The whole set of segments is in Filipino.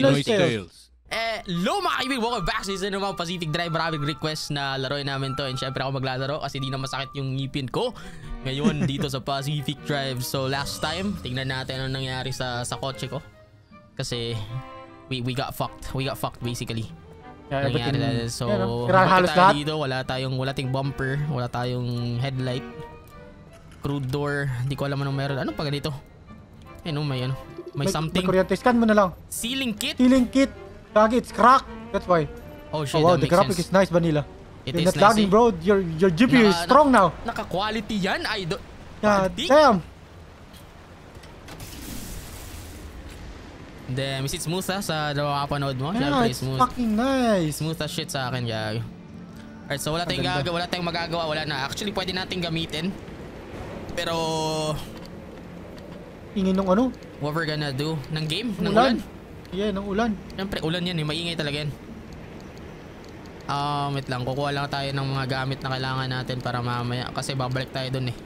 Pinoy Tales. Eh, lo mga kaibigan, welcome back sa isa naman Pacific Drive. Maraming request na laruin namin to and syempre ako maglalaro kasi di na masakit yung ngipin ko ngayon dito sa Pacific Drive. So last time, tingnan natin ano nangyari sa sa kotse ko. Kasi we we got fucked. We got fucked basically. Yeah, nangyari everything- na. So, Yan, no? Halos tayo lahat. dito, wala tayong wala tayong bumper, wala tayong headlight. Crude door, hindi ko alam anong meron. Ano pa ganito? Eh no, may ano. May, May, something. may kuryente. Scan mo na lang. Ceiling kit? Healing kit. Gagi, it's cracked. That's why. Oh shit, Oh wow, the graphic sense. is nice, Vanilla. It You're is not nice, lagging, bro. Your your GPU is Naka- strong now. Naka-quality yan, idol. God Pati? damn. Damn, is it smooth ha sa nakapanood mo? Yeah, Siyempre, it's smooth. fucking nice. Smooth as shit sa akin, gag. Alright, so wala tayong gagawa, wala tayong magagawa, wala na. Actually, pwede nating gamitin. Pero, Ingin ng ano? what we're gonna do? Ng game? Ng Ulan. ulan? Yeah, ng ulan. Siyempre, ulan yan eh. Maingay talaga yan. Um, wait lang. Kukuha lang tayo ng mga gamit na kailangan natin para mamaya. Kasi babalik tayo dun eh.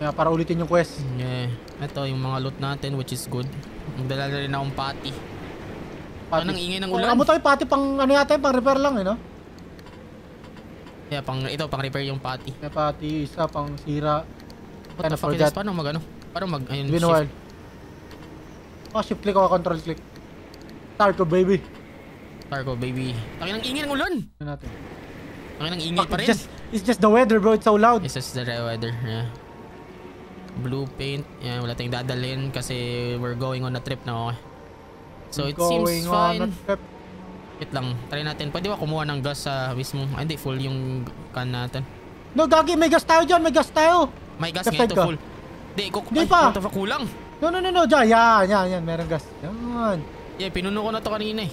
Kaya para ulitin yung quest. Yeah. Ito yung mga loot natin which is good. Magdala na rin akong pati. Pati. Anong ingay ng ulan? amo tayo pati pang ano yata, pang repair lang eh, no? Yeah, pang, ito, pang repair yung pati. Kaya pati isa pang sira. What the fuck is forgot. this? Paano mag Paano mag, ayun, It's while. Oh, shift click ako, control click. Start ko, baby. Tarko, baby. Takin ng ingay ng ulan! Ano natin? Takin ng ingay pa it's rin. just, it's just the weather, bro. It's so loud. This is the weather, yeah. Blue paint. Yeah, wala tayong dadalhin kasi we're going on a trip na okay. So it seems fine. Wait lang, try natin. Pwede ba kumuha ng gas sa mismo? Ah, hindi, full yung can natin. No, gagi, may gas tayo dyan, may gas tayo. May gas Left nga ito, ka. full. Kuk- Hindi ay, pa. fuck, kulang. No, no, no, no, dyan, yan, yan, yan, meron gas. Yan. Yeah, pinuno ko na to kanina eh.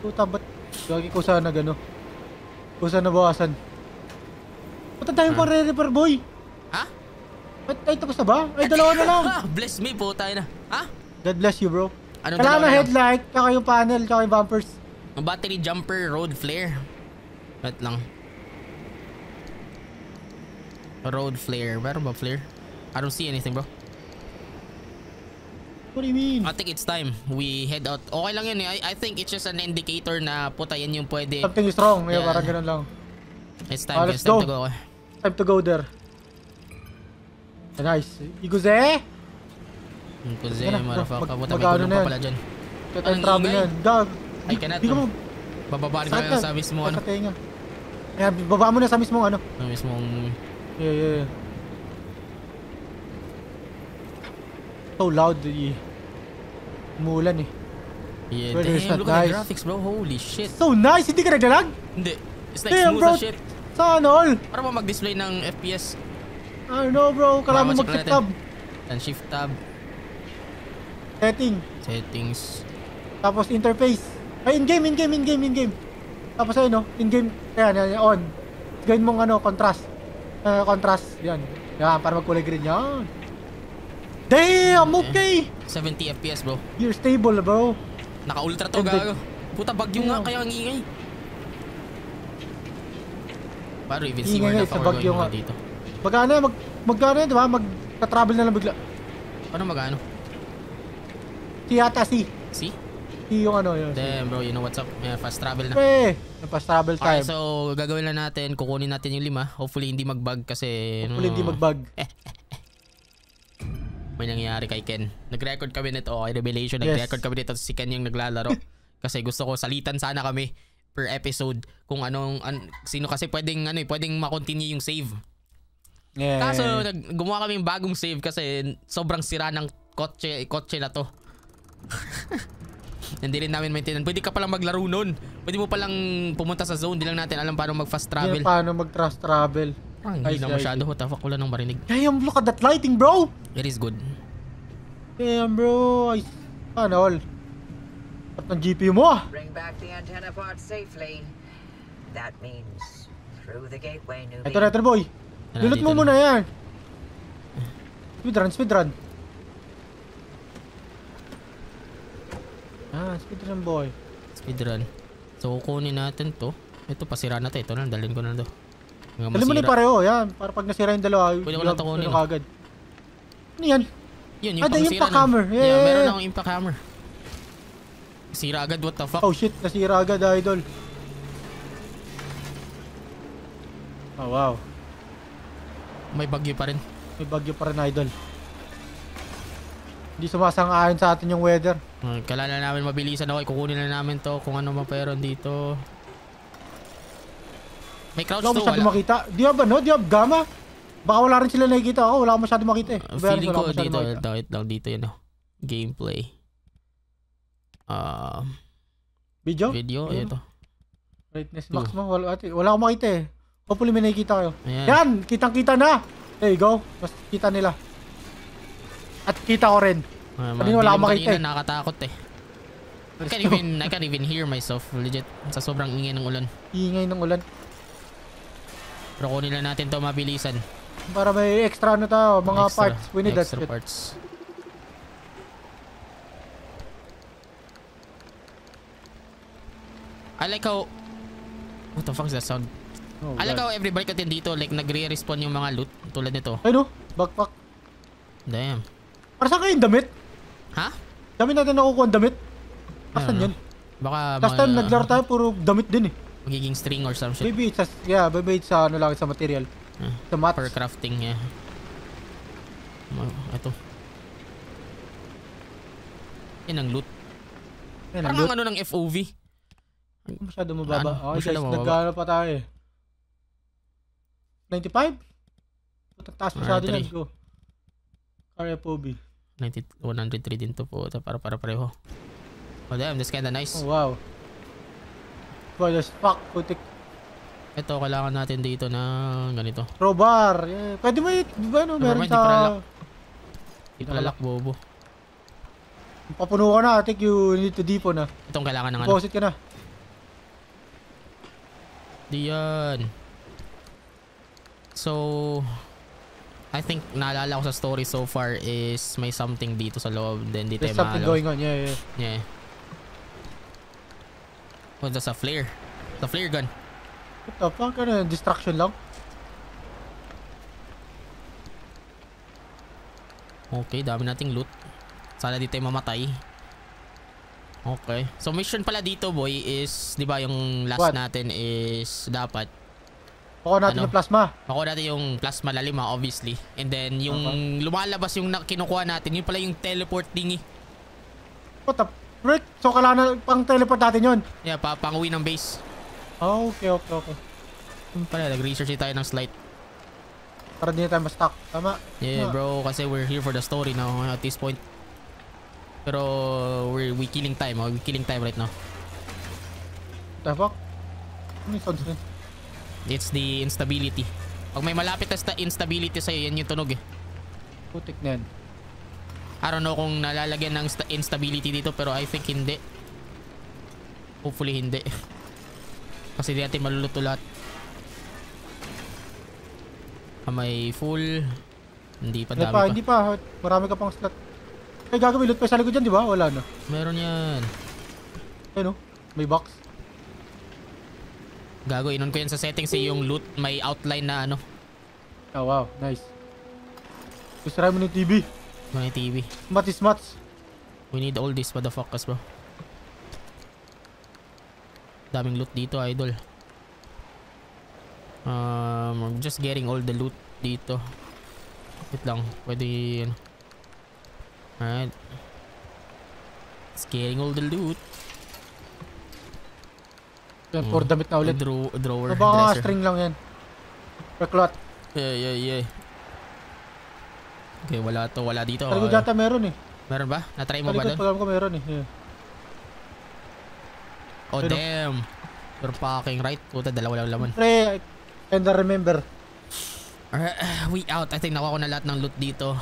Puta, ba't, gagi ko sana gano. Kung sana bawasan. Ba't ang dami Ah. pang re-repair, boy? Ha? Ba't, ay, tapos na ba? Ay, dalawa na lang. Bless me po tayo na. Ha? God bless you, bro. Ano Kailangan na headlight, tsaka yung panel, tsaka yung bumpers. Ang battery jumper, road flare. Wait lang. Road flare. Meron ba flare? I don't see anything bro. What do you mean? I think it's time. We head out. Okay lang yun eh. I, I think it's just an indicator na puta yan yung pwede. Something is wrong. Yeah, Yeah. parang ganun lang. It's time. Ah, it's time go. to go. Time to go there. Ah, Nice. Iguze! Na, motherfucker. Puta, may gulong pa pala dyan. Ito Anong yung travel yan. Gag. I cannot. Di ka mo. Bababa rin tayo sa mismo ano. Sa tenga. Ayan, baba mo na sa mismong ano. Sa mismong... Yeah, yeah, yeah. So loud. Eh. Umuulan eh. Yeah, damn. not Look at the nice. graphics bro. Holy shit. So nice! Hindi ka nagdalag? Hindi. It's like Damn, smooth bro. as shit. Sana all! Para ba mag-display ng FPS? I don't know bro. Kailangan mo mag-shift tab. And shift tab. Setting. Settings. Tapos interface. Ay, in-game, in-game, in-game, in-game. Tapos ayun no, in-game. Ayan, yan, yan, on. Gawin mong ano, contrast. Uh, contrast. Yan. Yan, para magkulay green. Yan. Damn, okay! 70 FPS bro. You're stable, bro. Naka-ultra to gago. Puta bagyo nga kaya ang ingay. Paano even sa fuck we're bagyo nga. dito? Magkano yan, mag, magkano yan, di ba? Mag-travel na lang bigla. Paano mag-ano? Si yata si. See? Si yung ano yun. Damn bro, you know what's up? Yeah, fast travel na. Pre, nagpas-travel Okay, time. so gagawin lang natin, kukunin natin yung lima. Hopefully hindi mag-bug kasi... Hopefully hindi mag-bug. May nangyari kay Ken. Nag-record kami nito, okay, revelation. Yes. Nag-record kami nito si Ken yung naglalaro. kasi gusto ko salitan sana kami per episode kung anong an, sino kasi pwedeng ano eh, pwedeng ma-continue yung save. Yeah. Kaso nag, gumawa kami ng bagong save kasi sobrang sira ng kotse kotse na to. Hindi rin namin maintindihan. Pwede ka palang maglaro nun. Pwede mo palang pumunta sa zone. Hindi lang natin alam paano mag-fast Travel. travel. paano mag-trust travel. Parang I hindi na masyado. What the fuck? Wala nang marinig. Damn, look at that lighting, bro! It is good. Damn, bro. Ay, ano all? At ng GPU mo ah. Bring back the antenna parts safely. That means through the gateway, newbie. Ito na, ito na, boy. Dulot dito mo na. muna yan. Speedrun, speedrun. Ah, speedrun, boy. Speedrun. So, kukunin natin to. Ito, pasira na to. Ito na, dalhin ko na to. Dali mo na pareho, yan. Para pag nasira yung dalawa, Pwede ko lang ano kagad. Ano yan? Yun, yung Ah, the pangsira impact nun. hammer. Yeah, Yeah. meron akong impact hammer. Sira agad, what the fuck? Oh shit, nasira agad idol. Oh wow. May bagyo pa rin. May bagyo pa rin idol. Hindi sumasang-ayon sa atin yung weather. Uh, kailangan namin mabilisan ako. Kukunin na namin to kung ano man meron dito. May crouch Wala ko to, wala. makita. Di ba no? Di ba gamma? Baka wala rin sila nakikita ako. Wala ko masyado makita eh. Uh, feeling ko dito, makita. ito, ito, dito yun oh. Gameplay. Ah, Video? video, Ayun. ito. Brightness max mo. Wala, ate, wala akong makita eh. Hopefully may nakikita kayo. Ayan. Yan! Kitang-kita na! There you go. Mas kita nila. At kita ko rin. Uh, Kanina wala akong makita kanina, nakakatakot eh. I can't even, I can't even hear myself. Legit. Sa sobrang ingay ng ulan. Ingay ng ulan. Pero kunin lang natin to mabilisan. Para may extra ano tayo. Mga Extra- parts. We need that extra shit. parts. I like how... What the fuck is that sound? Oh, I like God. how every bike natin dito, like nagre-respawn yung mga loot tulad nito. Ay no? Backpack. Damn. Para saan kayo yung damit? Ha? Dami natin nakukuha ang damit. Asan yun? Baka Last time naglaro tayo puro damit din eh. magiging string or some shit. Maybe it's a, yeah, maybe it's sa ano lang sa material. Sa mats. For crafting, yeah. Ma- Ito. Yan ang loot. Yan, ang Parang loot. ano ng FOV. Masyado mababa. Ano? Okay Masyado guys, mababa. nag pa tayo eh. 95? Putang taas masyado yan. Go. Car FOB. 90, 103 din to po. Para para pareho. Oh damn, that's kinda nice. Oh wow. Well, just fuck, putik. Ito, kailangan natin dito na ganito. Crowbar. Yeah. Pwede mo it, di ba no? Meron sa... lock. Di pala lock, bobo. Papuno ka na, I think you need to depo na. Itong kailangan ng ano. Deposit ka na. Di yan. So, I think naalala ko sa story so far is may something dito sa loob. Then di tayo There's something going on. Yeah, yeah. Yeah. Oh, that's a flare. The flare gun. What the fuck? Ano yun? Distraction lang? Okay, dami nating loot. Sana di tayo mamatay. Okay. So mission pala dito boy is, 'di ba yung last What? natin is dapat Kuha natin Ano? ng plasma. makuha natin yung plasma lalim ah, obviously. And then yung lumalabas yung kinukuha natin, yun pala yung teleport thingy. What the frick? So, kailangan pang teleport natin yun. Yeah, pa panguwi ng base. Oh, okay, okay, okay. Yun pala, nag-research tayo ng slight. Para di na tayo ma-stuck. Tama. Yeah, Ah. bro, kasi we're here for the story now at this point. Pero we're we killing time, oh. we killing time right now. What the fuck? Ano yung sounds yun? It's the instability. Pag may malapit na sta- instability sa'yo, yan yung tunog eh. Putik na yan. I don't know kung nalalagyan ng sta- instability dito pero I think hindi. Hopefully hindi. Kasi di natin maluluto lahat. Ah, may full. Hindi pa dami pa, hindi pa. Marami ka pang slot. Ay, gagawin loot pa sa likod dyan, di ba? Wala na. Meron yan. Ayun, oh. May box. Gago, inon ko yan sa settings eh, yung loot may outline na ano. Oh, wow. Nice. Gusto mo ng TV. Mga TV. Matis mats. We need all this motherfuckers bro. Daming loot dito idol. Um, I'm just getting all the loot dito. Wait lang, pwede yun. Alright. Just getting all the loot. Yan, for damit na ulit. Draw, drawer, O baka dresser. string lang yan. Per cloth. Yeah, yeah, yeah. Okay, wala to, wala dito. Sa likod yata meron eh. Meron ba? Na-try mo ba doon? pag ko meron eh. Yeah. Oh, Pero- damn. You're packing right. Puta, dalawa lang laman. Pre, and I remember. Alright, we out. I think nakuha ko na lahat ng loot dito.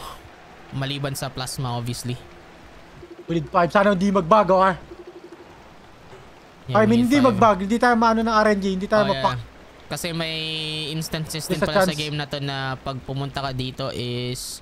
Maliban sa plasma, obviously. We need 5. Sana hindi magbago ah. Yeah, I mean, hindi magbago. Hindi tayo maano ng RNG. Hindi tayo Oh, mapak. yeah. Kasi may instances din pala sa game na to na pag pumunta ka dito is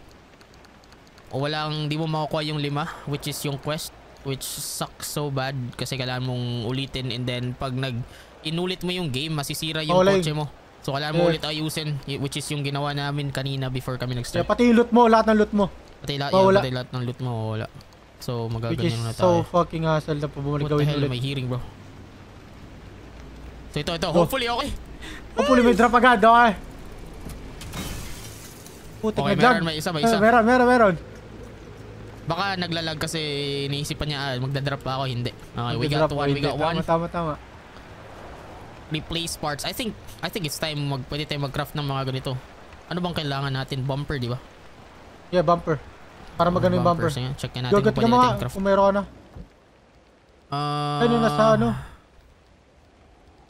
walang di mo makukuha yung lima which is yung quest which sucks so bad kasi kailangan mong ulitin and then pag nag inulit mo yung game masisira yung Mawala kotse mo so kailangan mo Yeah. ulit ayusin which is yung ginawa namin kanina before kami Yeah, nag-start pati yung loot mo, lahat ng loot mo. pati, la- mawala. yeah, pati lahat ng loot mo wala So Which is magaganyan na so tayo. fucking hassle na pabumalik What the gawin ulit. may hearing bro. So ito, ito. Go. Hopefully okay. Hopefully may drop agad, okay? Putik Okay, meron, may isa, may isa. Eh, meron, meron, meron. Baka naglalag kasi iniisipan niya, ah, magdadrop pa ako. Hindi. Okay, we got one, we got one. Tama, tama, tama. Replace parts. I think, I think it's time mag, pwede tayo mag-craft ng mga ganito. Ano bang kailangan natin? Bumper, di ba? Yeah, bumper. Para magano yung bumper. Bumpers na yan. Check natin Gagat kung pwede mga natin craft. kung meron ka na. Ah, Ayun, nasa ano.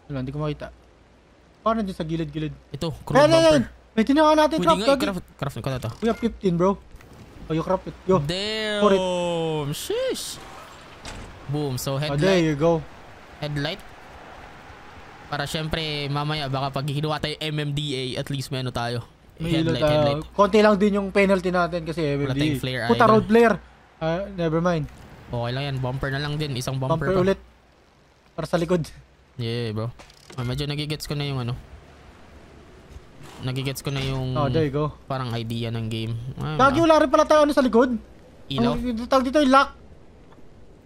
Wala, hindi ko makita. Paano dyan sa gilid-gilid? Ito, crude Ayan, ayan, ayan. bumper. May tinaka natin Pwede craft. nga Gagi. i-craft. Craft ko na to. We have 15, bro. Oh, you craft it. Yo. Damn! Sheesh! Boom. So, Oh, there headlight. you go. headlight. Para syempre, mamaya baka pag hinuha tayo MMDA, at least may ano tayo. May headlight, tayo. headlight. Konti lang din yung penalty natin kasi Wala MMD. tayong flare Puta road flare. Ah, never mind. Okay lang yan. Bumper na lang din. Isang bumper, Bumper pa. ulit. Para sa likod. Yeah, bro. Ah, medyo nagigets ko na yung ano. Nagigets ko na yung Oh, there you go. parang idea ng game. Ah, Gagi, wala rin pala tayo ano sa likod. ilaw. Ang tawag dito yung lock.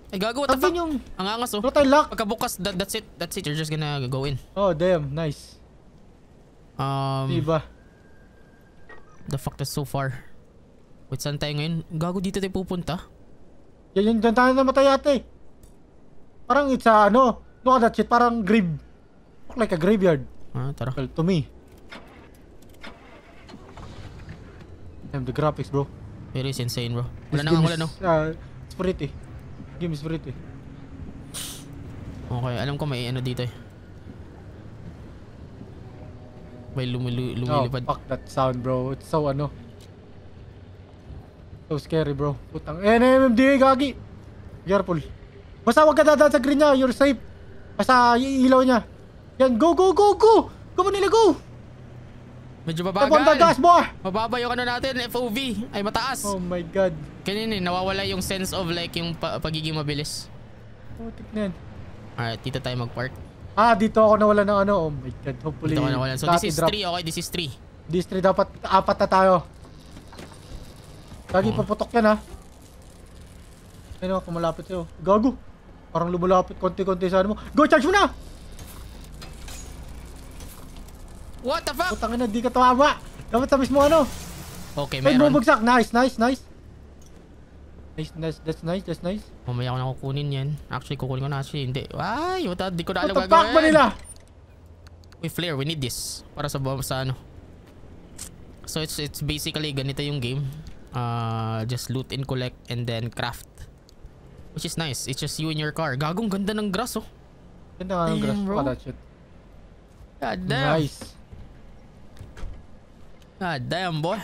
Ay, gago, what the fuck? yung... Ang angas oh. Wala tayong lock. Pagkabukas, that, that's it. That's it. You're just gonna go in. Oh, damn. Nice. Um, Diba? the fuck, that's so far. Wait, saan tayo ngayon? Gago, dito tayo pupunta? Yan yung dyan tayo namatay ate. Parang it's a ano. Look at that shit. Parang grave. Look like a graveyard. Ah, tara. Well, to me. Damn, the graphics, bro. It is insane, bro. Wala na nga, wala no. ah, it's pretty. Game is pretty. Okay, alam ko may ano dito eh. May lumilu Oh, lumilipad. fuck that sound, bro. It's so ano. So scary, bro. Putang. Eh, NMMDA, gagi. Careful. Basta wag ka dadaan sa green niya. You're safe. Basta ilaw niya. Yan, go, go, go, go! Go Manila, go! Medyo Tapon the gas, mabagal. boy! Mababa yung ano natin, FOV. Ay, mataas. Oh my god. Kanina eh, nawawala yung sense of like yung pa- pagiging mabilis. Putik na yan. Alright, dito tayo mag-park. Ah, dito ako nawala ng ano. Oh my god. Hopefully. Dito ka nawalan. So this is i-drop. 3, okay? This is 3. This three dapat apat na tayo. Lagi Oo. paputok yan ha. Ano, kumalapit sa'yo. Gago. Parang lumalapit konti-konti sa ano mo. Go, charge mo na! What the fuck? Putang ina, di ka tumama. Dapat sa mismo ano. Okay, Ay, meron. bumagsak. Nice, nice, nice. Nice, nice, that's nice, that's nice. Mamaya ko na kukunin yan. Actually, kukunin ko na actually. Hindi. Ay, what the, di ko na alam What the fuck ba nila? Uy, flare, we need this. Para sa, sa ano. So, it's it's basically ganito yung game. Uh, just loot and collect and then craft. Which is nice. It's just you and your car. Gagong ganda ng grass, oh. Ganda ng Damn, grass. bro. That shit. God damn. Nice. God damn, boy.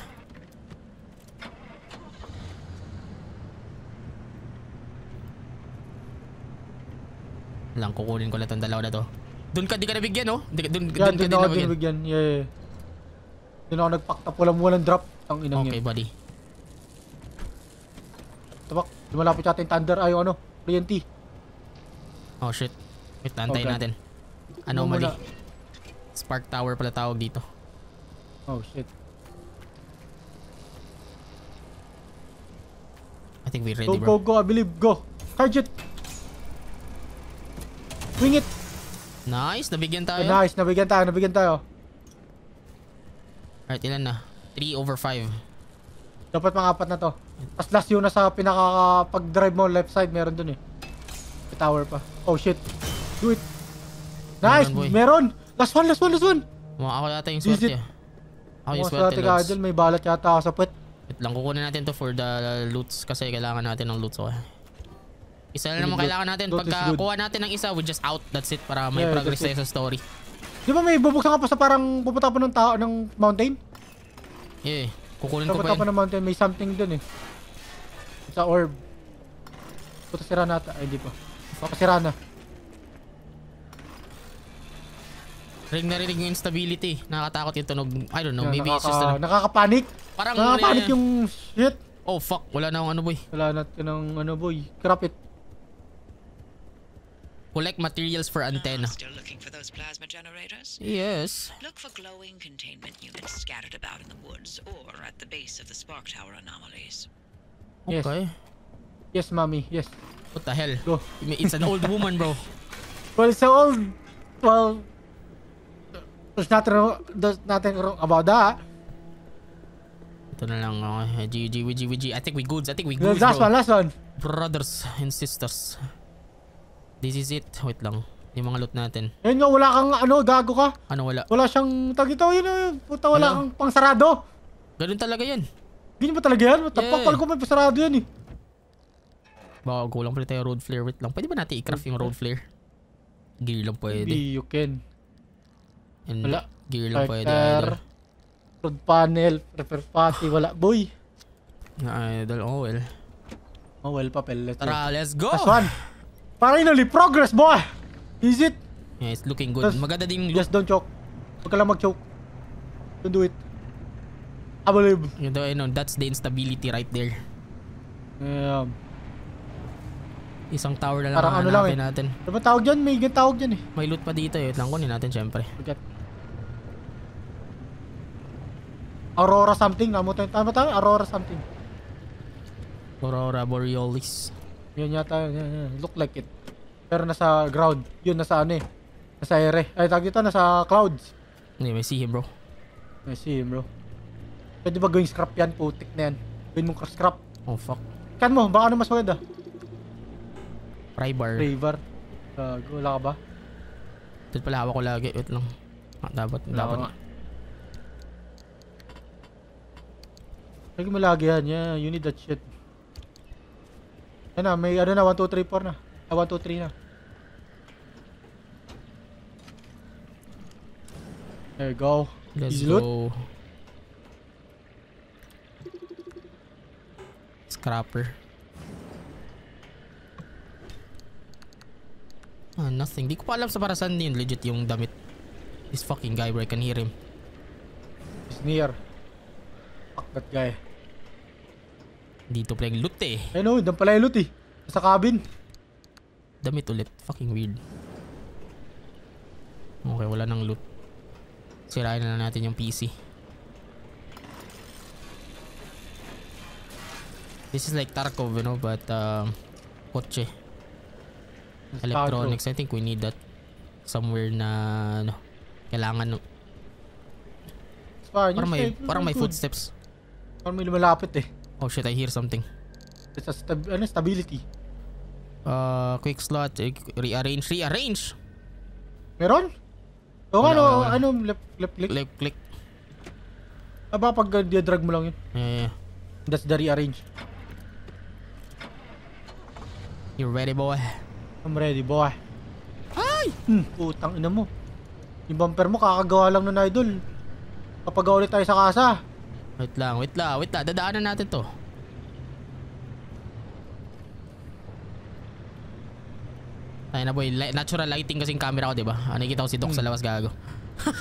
Lang, kukunin ko na tong dalawa na to. Doon ka, di ka nabigyan, oh. Di, doon, Yan, doon ka din nabigyan. dinibigyan. Yeah, yeah. Dun ako nagpaktap. Walang walang drop. Ang inang Okay, yun. buddy. Tabak. Lumalapit yung thunder. Ay, yung ano. TNT. Oh, shit. Wait, antayin Okay. natin. Ano Anomaly. Spark tower pala tawag dito. Oh, shit. Think we're ready, Go, go, bro. go. I believe. Go. Charge it. Wing it. Nice, nabigyan tayo. Nice. Nabigyan tayo. Nabigyan tayo. Alright, ilan na? 3 over 5. Dapat mga apat na to. Tapos last yun na sa pinaka pag-drive mo left side meron dun eh. May tower pa. Oh shit. Do it. Nice. Meron. Meron. Last one, last one, last one. Mga ako yata yung swerte. Ako yung swerte, swerte ka dyan. May balat yata ako sa puwet. Wait lang, kukunin natin to for the loots kasi kailangan natin ng loots. Okay. Isa na naman kailangan natin. Pagka kuha natin ng isa, we just out. That's it. Para may Yeah, progress tayo sa story. Di ba may bubuksan ka pa sa parang pupunta pa ng tao ng mountain? Yeah. Kukunin ko Pupunta pa pa yun. ng mountain. May something dun eh. Sa orb. Puta sira na ata. Ay, hindi pa. Baka sira na. Ring na rinig yung instability. Nakakatakot yung tunog. I don't know. Yan, maybe it's nakaka- just ano. Nakakapanik. Parang Nakakapanik yung shit. Oh fuck. Wala na akong ano boy. Wala natin ng ano boy. Crap it. Collect materials for antenna. Still looking for those plasma generators? Yes. Look for glowing containment units scattered about in the woods or at the base of the spark tower anomalies. Yes. Okay. Yes, mommy. Yes. What the hell? Go. It's an old woman, bro. Well, it's so old. Well, there's nothing, wrong- there's nothing wrong about that. Ito na lang. Okay. GG, GG, GG. I think we goods. I think we goods, last bro. one, last one. Brothers and sisters. This is it. Wait lang. Yung mga loot natin. Ayun nga, wala kang ano, gago ka. Ano wala? Wala siyang, tag ito, yun, yun. Puta, wala Ano? kang pangsarado. Ganun talaga yan. Ganyan ba talaga yan? What the Yeah. fuck? Ko may pasarado yan eh. Baka kulang pala tayo road flare. Wait lang. Pwede ba natin i-craft yung road flare? Gear lang pwede. Hindi, you can. And Wala. Gear lang pwede. Idol. road panel, repair pati, wala. Boy. Ah, Idol. Oh well. Oh, well, papel. Let's go. Tara, let's go! Last one. Finally, progress, boy! Is it? Yeah, it's looking good. Just- Maganda din loot. Just don't choke. Huwag ka lang mag-choke. Don't do it. I believe. You know, you know, that's the instability right there. Um, Isang tower na lang Parang ang ano lang eh. natin. ano ba tawag dyan? May tawag dyan eh. May loot pa dito eh. Wait lang kunin natin syempre. Forget. Aurora something. Namo tayo. Tama tayo? Aurora something. Aurora Borealis. Yan yata. Yan, yan. Look like it. Pero nasa ground. Yun, nasa ano eh. Nasa ere. Ay, tawag dito. Nasa clouds. Hindi, may see him bro. I see him, bro. Pwede ba gawing scrap yan? Putik na yan. Gawin mong scrap. Oh fuck. Kan mo, baka ano mas maganda? Pry bar. Raver. Gago, wala ka ba? Ito pala hawak ko lagi. Wait lang. Ah, dapat, dapat. nga. Lagi mo lagi yan. Yeah, you need that shit. Yan na, may ano na, 1, 2, 3, 4 na. Ah, 1, 2, 3 na. There you go. Let's Easy loot. go. Scrapper. Ah, nothing. Di ko pa alam sa para saan yun legit yung damit. This fucking guy bro, I can hear him. He's near. Fuck that guy. Dito pala yung loot eh. Ayun o, doon pala yung loot eh. Sa cabin. Damit ulit. Fucking weird. Okay, wala nang loot. Sirain na lang natin yung PC. This is like Tarkov, you know, but um, kotse. Electronics, I think we need that somewhere na ano, kailangan fine. Parang may parang may footsteps. Parang may lumalapit eh. Oh shit, I hear something. It's a stab ano, stability. Uh, quick slot, eh, rearrange, rearrange. Meron? O Wala, ano, wala, ano, left, left click? Click, click. Aba, pag uh, drag mo lang yun. Yeah, yeah, yeah. That's the rearrange. You ready, boy? I'm ready, boy. Ay! Hmm, putang ina mo. Yung bumper mo, kakagawa lang nun, idol. Kapag ulit tayo sa kasa. Wait lang, wait lang, wait lang. Dadaanan natin to. Ay na boy, natural lighting kasing camera ko, 'di ba? Ah, nakikita ko si Doc sa labas gago.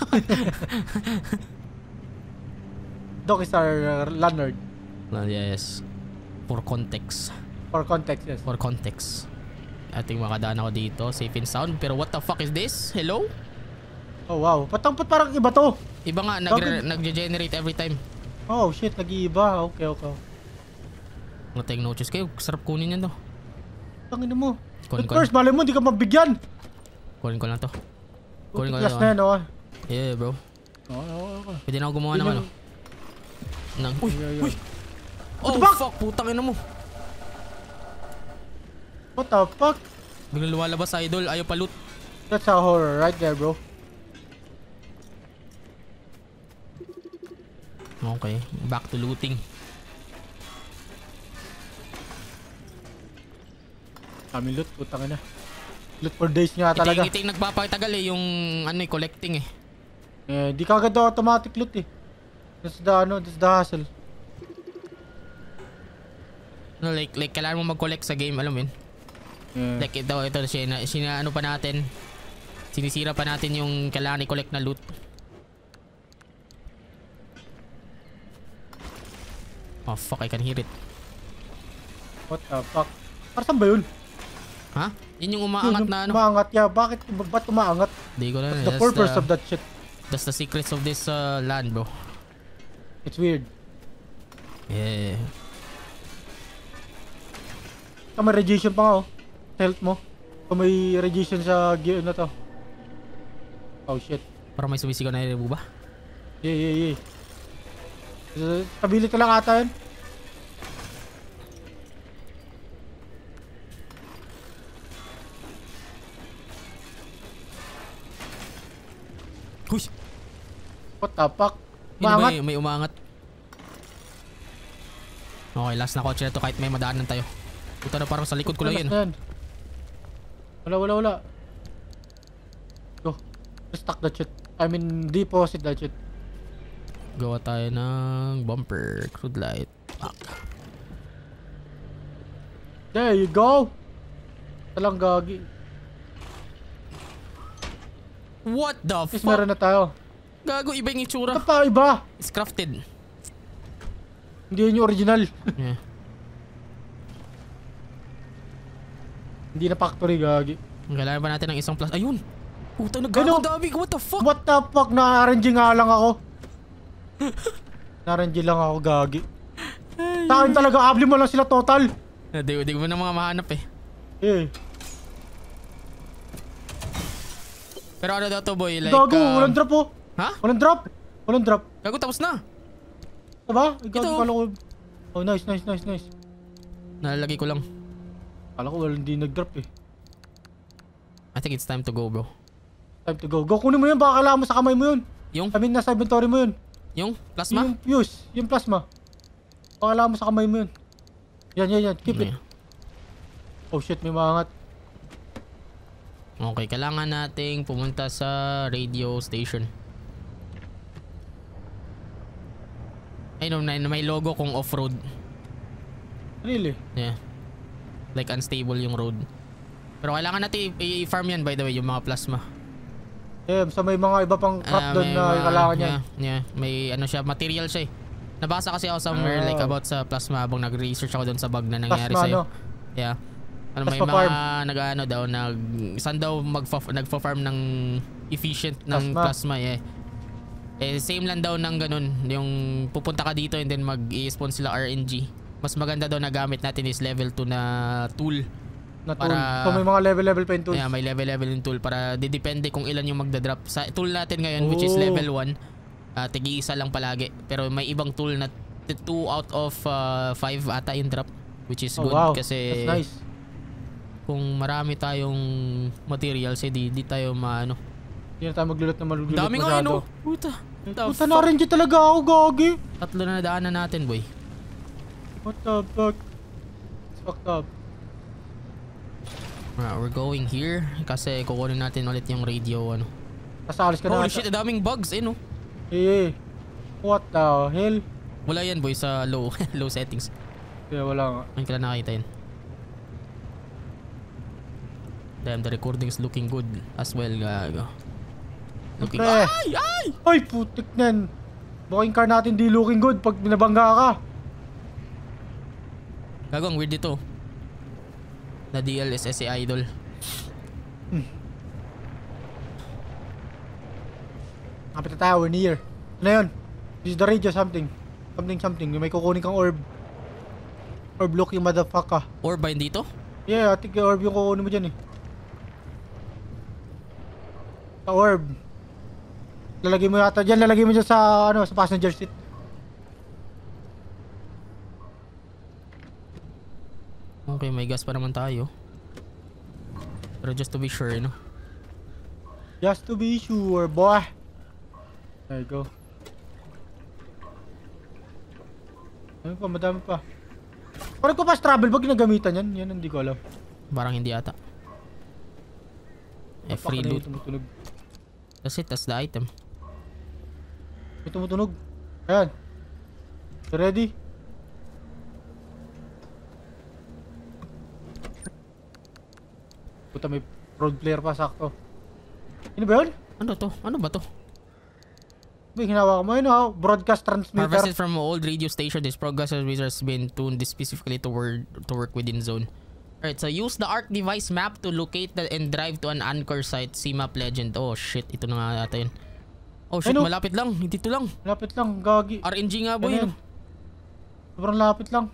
Doc is our uh, landlord. Ah, yes. For context. For context, yes. For context. Ating makadaan ako dito, safe and sound. Pero what the fuck is this? Hello? Oh, wow. Patangpat parang iba to. Iba nga, nag Bakit? nag-generate every time. Oh, shit. Nag-iiba. Okay, okay. Take notice kayo, sarap kunin yan to. Tangin mo. Kunin ko, first, malay mo, hindi ka mabigyan. kunin ko lang to. Kunin ko lang na to. yan, oh. Yeah bro. Oo, oo, oo. Pwede na ako gumawa ng ano. Nang, uy, uy. Oh fuck, putang ina mo. What the fuck? Biglang lumalabas idol, ayaw pa loot. That's a horror right there, bro. Okay, back to looting. Kami loot, putang ina. Loot for days nga talaga. Ito yung nagpapatagal eh, yung ano eh, collecting eh. Eh, di ka agad automatic loot eh. That's the ano, that's the hassle. No, like, like kailangan mo mag-collect sa game, alam mo yun? Yeah. Like ito, ito, sina, sina ano pa natin, sinisira pa natin yung kailangan i-collect na loot. Oh fuck, I can hear it. What the fuck? Para saan ba yun? Ha? Yun yung umaangat Yun, na ano. Umaangat, yeah. Bakit, ba- ba't umaangat? Di ko na. What's the purpose of that shit? That's the secrets of this uh, land, bro. It's weird. Yeah. Saka may radiation pa nga oh. Health mo. Kung may radiation sa gear na to. Oh shit. Parang may sumisigaw na yung ba? Yeah, yeah, yeah. Sa- Stability lang ata yun. Huy! What the fuck? Yun ba Mangat. yung may umangat? Okay, last na kotse na to kahit may madaanan tayo. Puta na parang sa likod ko lang yun. Yan. Wala, wala, wala. Go. Stuck that shit. I mean, deposit that shit. Gawa tayo ng bumper, crude light. Fuck. There you go. Talang gagi. What the Is fuck? meron na tayo. Gago, iba yung itsura. Ito pa, iba. It's crafted. Hindi yun yung original. Yeah. Hindi na factory, gagi. Kailangan pa natin ng isang plus. Ayun! Puta, Ano? naggago dami. What the fuck? What the fuck? Na-RNG nga lang ako. Na-RNG lang ako, gagi. Sa akin talaga, abli mo lang sila total. Hindi, hindi mo na mga mahanap eh. Eh, Pero ano daw to boy? Like, gago, um, walang drop oh. Ha? Walang drop. Walang drop. Gago, tapos na. Diba? Ikaw, Ito. kala ko. Oh, nice, nice, nice, nice. Nalalagay ko lang. Kala ko walang di nag-drop eh. I think it's time to go bro. Time to go. Go, kunin mo yun. Baka kailangan mo sa kamay mo yun. Yung? I mean, nasa inventory mo yun. Yung? Plasma? Yung fuse. Yung plasma. Kailangan mo sa kamay mo yun. Yan, yan, yan. Keep it. Yeah. Oh shit, may maangat. Okay, kailangan nating pumunta sa radio station. Ay no, na, na may logo kung off-road. Really? Yeah. Like unstable yung road. Pero kailangan natin i- i-farm yan by the way, yung mga plasma. Eh, sa may mga iba pang crop Ah, doon na mga- kailangan niya. Yeah, yeah, may ano siya, material siya eh. Nabasa kasi ako somewhere Ah. like about sa plasma habang nag-research ako doon sa bug na nangyari Plasma, sa'yo. no? Yeah. Ano may mga nag-ano daw nag saan daw magfa nagfa-farm ng efficient ng Plasma. plasma, yeah. Eh same lang daw ng ganun, yung pupunta ka dito and then mag-i-spawn sila RNG. Mas maganda daw na gamit natin is level 2 na tool. Na tool. Para- So may mga level-level pa yung tools. Yeah, may level-level yung tool para didepende kung ilan yung magda-drop. Sa tool natin ngayon which is Oh. level 1, uh, tigi-isa lang palagi. Pero may ibang tool na 2 out of 5 ata yung drop which is Oh, good wow. kasi That's nice. kung marami tayong materials eh di, di tayo maano. Hindi na tayo maglulot na maglulot Dami nga oh. Puta. Puta na RNG talaga ako, gagi. Tatlo na nadaanan natin boy. What the fuck? It's fucked up. Ah, we're going here kasi kukunin natin ulit yung radio ano. Kasalis ka na. Holy shit, ang daming bugs eh no. Eh, what the hell? Wala yan boy sa low low settings. Kaya wala nga. Ko lang nakita yun. Damn, the recording is looking good as well, gago. Looking... Pre. Ay! Ay! Ay, putik nan. Booking car natin di looking good pag binabangga ka. Gago, ang weird dito. Na DLSS si Idol. Kapit na tayo, we're near. Ano yun? This is the radio something. Something something. May kukunin kang orb. Orb look yung motherfucker. Or ba yun dito? Yeah, I think orb yung kukunin mo dyan eh. Sa orb. Lalagay mo yata dyan, lalagay mo dyan sa, ano, sa passenger seat. Okay, may gas pa naman tayo. Pero just to be sure, no? Just to be sure, boy. There you go. Ano pa, madami pa. Parang ko pa travel bag ginagamitan yan. Yan, hindi ko alam. Parang hindi ata. Eh, free loot. Tumutunog. That's it, that's the item. May tumutunog. Ayan. Ready? Puta, may road player pa, sakto. Ano ba yun? Ano to? Ano ba to? May hinawa ko mo yun, ha? Broadcast transmitter. Harvested from old radio station, this progressive razor has been tuned specifically to work, to work within zone. Alright, so use the ARC device map to locate the, and drive to an anchor site, CMAP legend. Oh shit, ito na nga ata yun. Oh shit, Ano? malapit lang. Dito lang. Lapit lang, gagi. RNG nga Ano boy. yan? Sobrang lapit lang.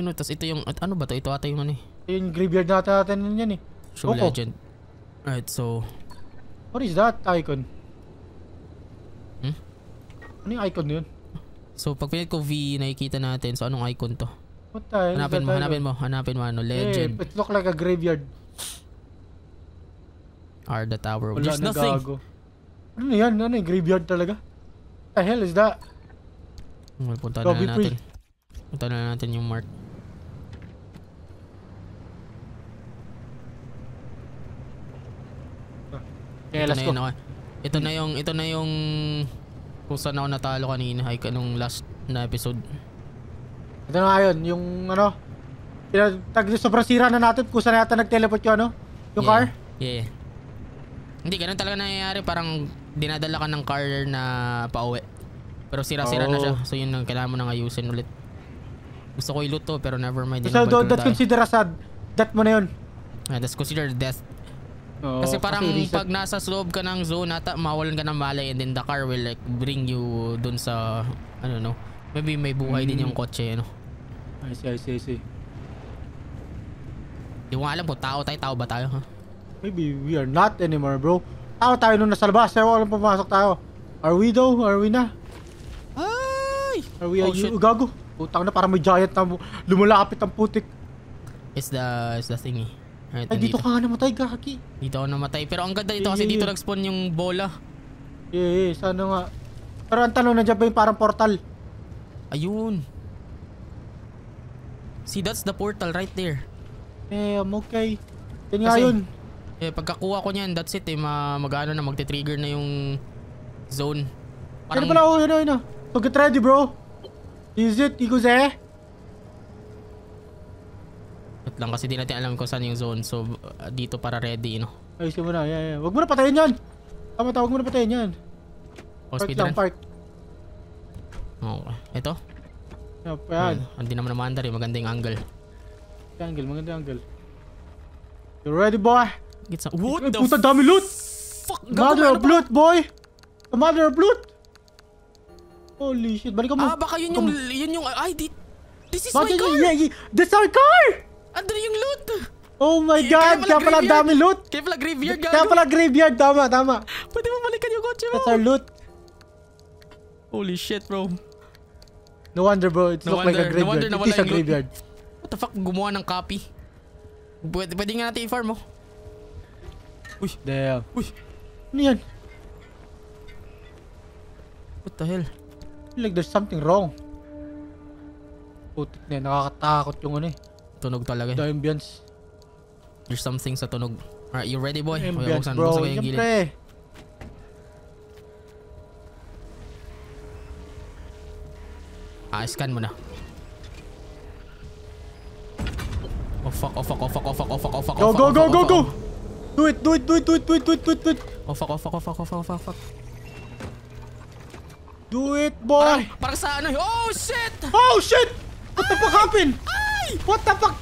Yun, tas ito yung, ano ba to? Ito ata yung ano eh. Yung graveyard natin natin yan eh. Show Oko. legend. Alright, so... What is that icon? Hmm? Ano yung icon na yun? So, pag pinit ko V, nakikita natin. So, anong icon to? What the hell is Hanapin mo, hanapin mo, hanapin mo, ano, Eh, legend. it look like a graveyard. Are the tower. Wala There's na nothing. gago. Ano na yan? Ano yung graveyard talaga? The hell is that? Okay, punta na Lobby lang natin. Punta na natin yung mark. Okay, ito let's na go. yun, okay. Ito na yung, ito na yung kung saan ako natalo kanina ay kanong last na episode. Ito na nga yun, yung ano, tag sobrang sira na natin kung saan yata nag-teleport yung ano, yung Yeah. car. Yeah. Hindi, ganun talaga nangyayari. Parang dinadala ka ng car na pauwi. Pero sira-sira na Oh. siya. So yun ang kailangan mo nang ayusin ulit. Gusto ko i-loot to pero never mind. So, ko na that tayo. consider as a death mo na yun. Ah, that's considered death. Oo, kasi parang reset. pag nasa loob ka ng zone ata mawalan ka ng malay and then the car will like bring you dun sa ano no. Maybe may buhay din Mm. yung kotse ano. I see, I see, I see. Di ko alam kung tao tayo, tao ba tayo ha? Maybe we are not anymore, bro. Tao tayo nung nasa labas, pero walang pumasok tayo. Are we though? Are we na? Ay! Are we, Oh, are you? Gago. Putang na, parang may giant na lumalapit ang putik. It's the, it's the thingy. Alright, Ay, dito nandito. ka namatay, Gaki. Dito ako namatay. Pero ang ganda dito kasi dito nag-spawn yung bola. Eh, sana nga. Pero ang tanong, nandiyan ba yung parang portal? Ayun. See, that's the portal right there. Eh, I'm okay. Yan nga yun. Eh, pagkakuha ko niyan, that's it eh. Ma mag-ano na, magte-trigger na yung zone. Ano pala ako, yun, yun, yun. So, get ready, bro. Is it? Ikos eh? Wait lang kasi di natin alam kung saan yung zone. So, uh, dito para ready, no? Ayusin mo na, yeah, yeah. Wag mo na patayin yan. Tama, tawag mo na patayin yan. O, Park lang, park. Okay. Ito? Yan, yan. Hmm, Hindi naman naman eh. Maganda yung angle. Angle, maganda yung angle. You ready, boy? Get some... What Ay, the puta, dami loot! fuck? Mother of loot, boy! The mother of loot! Holy shit, balikan mo. Ah, baka yun yung... Yun yung... Ay, di... This is my Bakit car! yun? Yeah, yeah. That's our car! Andun yung loot! Oh my Kaya god, pala kaya pala graveyard. dami loot! Kaya pala graveyard, gago. Kaya pala graveyard, tama, tama. Pwede mo balikan yung kotse mo. That's our loot. Holy shit, bro. No wonder bro, it No looks like a wonder- no wonder graveyard. It is a loot. graveyard. What the fuck? Gumawa ng copy. Pwede, pwede nga natin i-farm, oh. Uy, Damn. uy. Ano yan? What the hell? Feel like there's something wrong. Putik na nakakatakot yung ano eh. Tunog talaga. The ambience. There's something sa tunog. Alright, you ready, boy? Okay, Ambience buksan, bro, buksan yung gilid. Ah, scan mo na. Oh fuck, oh fuck, oh fuck, oh fuck, oh fuck, oh fuck, Go, oh fuck, go, oh go, go, oh go! Do it, do it, do it, do it, do it, do it, do it, do it. Oh fuck, oh fuck, oh fuck, oh fuck, oh fuck, fuck. Do it, Parang, boy! parang sa ano, oh shit! Oh shit! What the fuck happened? Ay! What the fuck?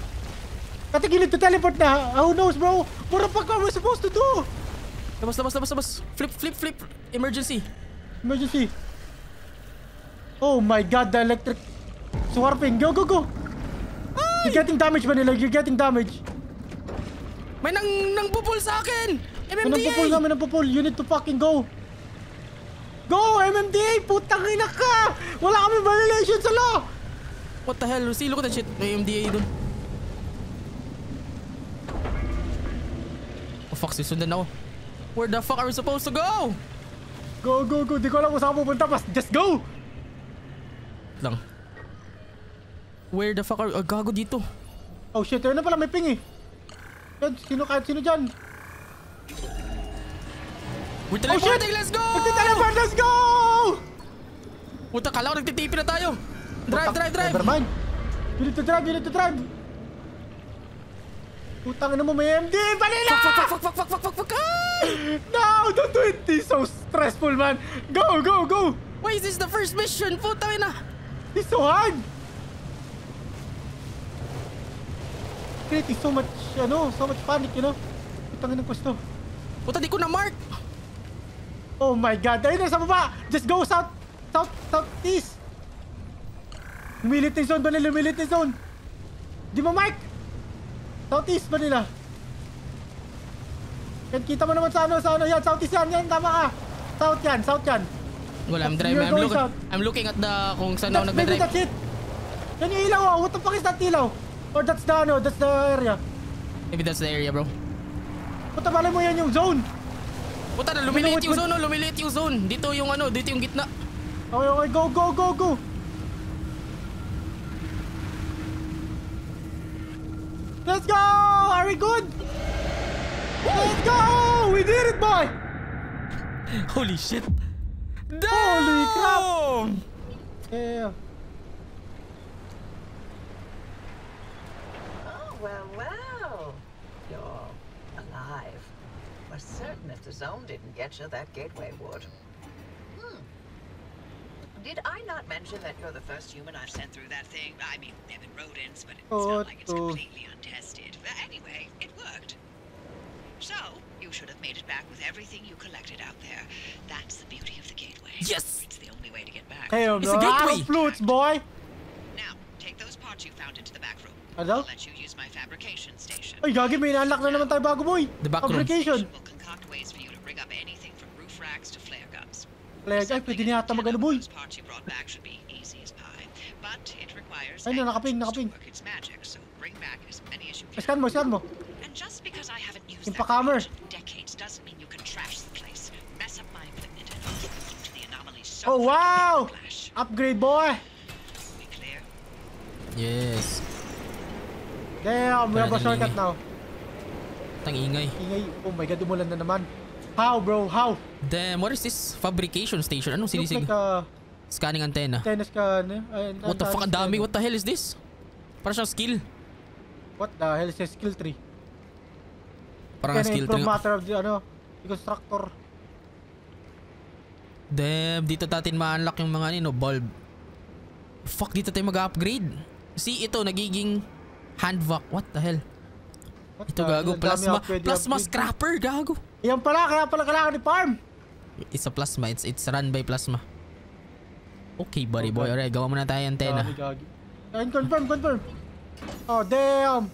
Katigilid to teleport na. Who knows, bro? What the fuck are we supposed to do? Labas, labas, labas, labas. Flip, flip, flip. Emergency. Emergency. Oh my god, the electric swarping. Go, go, go. You're getting damage, Manila. You're getting damage. May nang, nang bubol sa akin! May nampupul MMDA! na, may nampupul. You need to fucking go. Go, MMDA! Putang ina ka! Wala kami violation sa law! What the hell? See, look at that shit. May MDA dun. Oh fuck, sisundan ako. Where the fuck are we supposed to go? Go, go, go. Di ko alam kung saan pupunta. Mas just go! Lang. Where the fuck are we? Oh, gago dito. Oh shit, ayun na pala. May ping eh. Yan, sino kahit sino dyan? We're Oh shit! teleporting, let's go! Magti-teleport, let's go! Puta, kala ko nagtitipi na tayo. Drive, drive, drive. Never mind. You need to drive, you need to drive. Putang ina mo, may MD! Manila! Fuck, fuck, fuck, fuck, fuck, fuck, fuck, fuck. No, don't do it! This is so stressful, man. Go, go, go! Why is this the first mission? Puta na. It's so hard! Creating so much, ano, so much panic, you know? Putang ina pwesto. Puta, di ko na mark. Oh my god, ayun na sa baba! Just go south, south, south, east! Lumilit yung zone, Banil, lumilit yung zone! Di mo, Mike! Southeast ba nila? Yan, kita mo naman sa ano, sa ano. Yan, southeast yan. Yan, tama ka. South yan, south yan. Wala, I'm driving. I'm looking, south. I'm looking at the kung saan ako That's, maybe nagdadrive. that's it. Yan yung ilaw oh. What the fuck is that ilaw? Or that's the ano, that's the area. Maybe that's the area, bro. Puta malay mo yan yung zone. Puta na, lumiliit wait, yung zone, oh, lumiliit yung zone. Dito yung ano, dito yung gitna. Okay, okay, go, go, go, go. Let's go! Are we good? Let's go! We did it, boy! Holy shit. Holy crap! Yeah. Oh, well, well. You're alive. We're certain if the zone didn't get you, that gateway would. Did I not mention that you're the first human I've sent through that thing? I mean, they've been rodents, but it's Oh, not like it's oh. completely untested. But anyway, it worked. So, you should have made it back with everything you collected out there. That's the beauty of the gateway. Yes! It's the only way to get back. Kayo, It's a gateway. Flutes, boy! Now, take those parts you found into the back room. Ano? I'll let you use my fabrication station. Ay, gagi, may na-unlock na naman tayo bago, boy! The back room. Fabrication! We'll work its magic, so bring back as many as you can. Scan mo, scan mo. And just because I haven't used Yung that pa-camera. reagent in decades doesn't mean you can trash the place, mess up my equipment, and hook you to the anomalies so Oh, wow! Upgrade, boy! Yes. Damn, we have a shortcut now. Tang ingay. Ingay, oh my god, umulan na naman. How, bro? How? Damn, what is this fabrication station? Anong sinisig? like a Scanning antenna. tennis ka, ano? Ay, What the fuck, ang dami. What the hell is this? Para siyang skill. What the hell is a skill tree? Parang Can skill tree. matter of the, ano, the constructor. Damn, dito natin ma-unlock yung mga ano, bulb. Fuck, dito tayo mag-upgrade. See, ito, nagiging hand vac. What the hell? What Ito the gago, plasma, plasma scrapper, gago. Yan pala, kaya pala kailangan ni farm. It's a plasma, it's it's run by plasma. Okay, buddy Okay. boy. Alright, gawa muna tayo antenna. Gagi, gagi. Ayun, confirm, confirm. Oh, damn.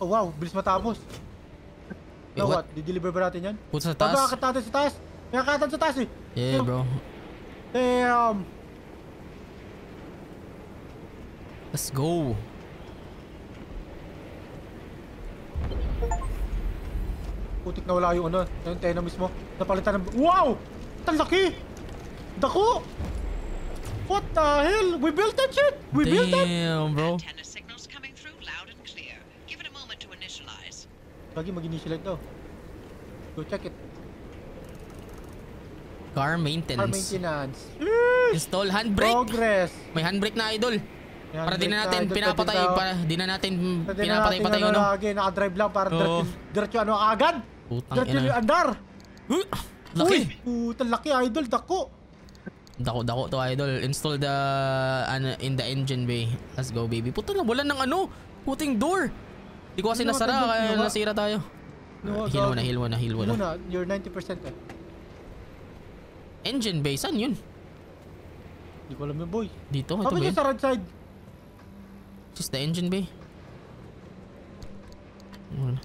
Oh, wow, bilis matapos. Wait, Now what? what? Di-deliver ba natin yan? Put sa Taas? taas. Pag natin sa taas. Akatan sa taas eh. Yeah, bro. Damn. Let's go. Putik na wala yung ano, yung tena mismo. Napalitan ng... Wow! Ang laki! Dako! What the hell? We built that shit! We built that! Damn, bro. Antenna signals coming through loud and clear. Give it a moment to initialize. Lagi mag-initialite daw. Go check it. Car Car maintenance. maintenance. Install handbrake. Progress. May handbrake na idol. Yan, Para di na natin tayo, pinapatay, pwede para di na natin natin pinapatay-patay ano, lagi, nakadrive lang para Oo. diretso, diretso ano agad. Putang Diretso ina. yung andar. Huh! Laki. Uy, putang laki idol, dako. Dako dako to idol. Install the ano in the engine bay. Let's go baby. Puta na wala ng ano. Puting door. Di ko kasi Ano nasara natin kaya ginawa? nasira tayo. No, Ah, heal mo na, heal mo na, heal mo Hindi na. you're 90% eh. Engine bay, saan yun? Hindi ko alam yun, boy. Dito, ito ba Bakit yun? yung sa right side? Just the engine bay. Ano na?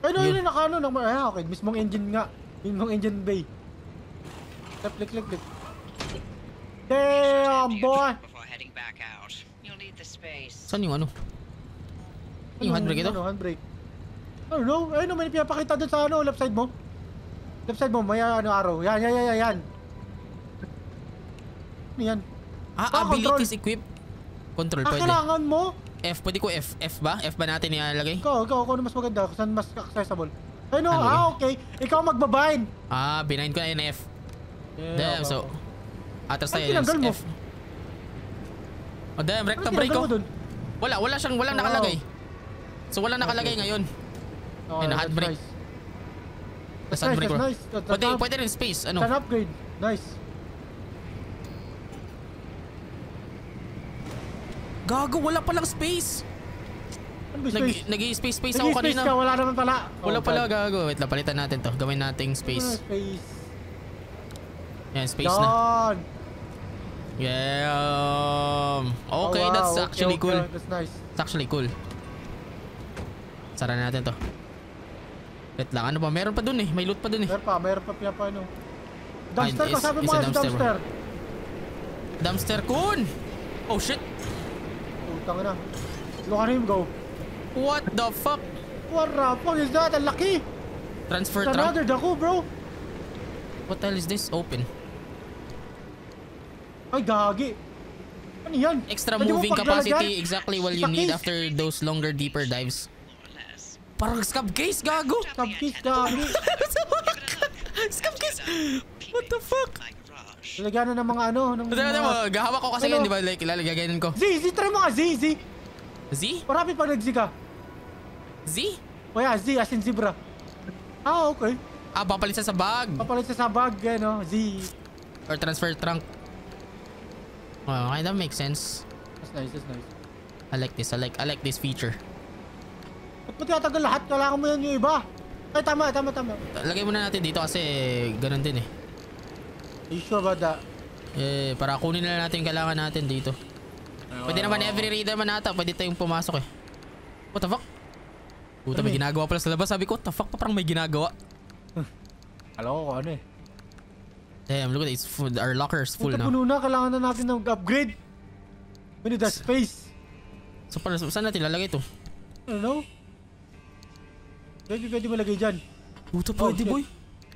Ay, no, Yun. yun, naka ano, naka, ah, okay, mismong engine nga. Mismong engine bay. Click, click, click, click. Damn, boy! Saan yung ano? Yung handbrake ito? Ano, handbrake. I don't know. Ayun, may pinapakita dun sa ano, left side mo. Left side mo, may ano, arrow. Yan, yan, yan, yan, yan. Ano yan? Ah, Ah, abilities equip. Control, Ah, pwede. kailangan mo? F, pwede ko F. F ba? F ba natin ilalagay? Ikaw, ikaw, kung ano mas maganda, kung saan mas accessible. Ay, no, Ano ah, okay. Ikaw magbabind. Ah, binayin ko na yun F. Yeah, Damn, okay, so... Atras Ay, tayo tinanggal mo. F. Oh, damn, Ano recta tinanggal ko. dun? Wala, wala siyang, walang Wow. nakalagay. So, wala nakalagay Okay. ngayon. Okay, Ayun, handbrake. nice. That's nice, that's nice. That's, Pwede, pwede rin space, ano? That's an upgrade. Nice. Gago, wala palang space. Ano ba Nag, space? nag-space space ako Nag-space kanina. ka, wala naman pala. Wala Oh, pala, God. gago. Wait, lang, palitan natin to. Gawin nating space. space. Yan, space na. Yan. Yeah. um, Okay, Oh, wow. that's Okay, actually okay, cool. That's nice. It's actually cool. Sara na natin to. Wait lang, ano pa? Meron pa dun eh. May loot pa dun eh. Meron pa, meron pa pinapano. Dumpster Ay, ko, sabi mo nga si dumpster, dumpster. Dumpster kun! Oh shit! Putang na. Look at him go. What the fuck? What the fuck is that? Ang laki! Transfer It's trunk? another dako, bro. What the hell is this? Open. Ay, gagi. Ano yan? Extra Pwede mo moving capacity exactly what you need after those longer, deeper dives. Parang scab case, gago! Scab case, gagi. scab case! What the fuck? Lalagyan na ng mga ano, ng Ito, ito mo, mga... gahawak ko kasi Ano? yun, di ba? Like, ilalagaganin ko. Z, Z, try mo nga, Z, Z. Z? Marami pag nag-Z ka. Z? O yan, Z, as in zebra. Ah, okay. Ah, papalit sa bag. Papalit sa bag, eh, no? Z. Or transfer trunk. Oh, kind of makes sense. That's nice, that's nice. I like this. I like I like this feature. Ba't mo tinatagal lahat? Kailangan mo yan yung iba. Ay, tama, tama, tama. Lagay muna natin dito kasi ganun din eh. You sure about that? Eh, para kunin na natin yung kailangan natin dito. Pwede naman every reader man ata. Pwede tayong pumasok eh. What the fuck? Puta, may Ano eh? ginagawa pala sa labas. Sabi ko, what the fuck pa parang may ginagawa. Alam ko kung ano eh. Damn, look at it. It's full. Our locker is full Puta, now. puno na. Kailangan na natin ng upgrade. We need the space. So, para, saan natin lalagay ito? I don't know. Pwede, pwede malagay dyan. Puta, Oh, pwede boy.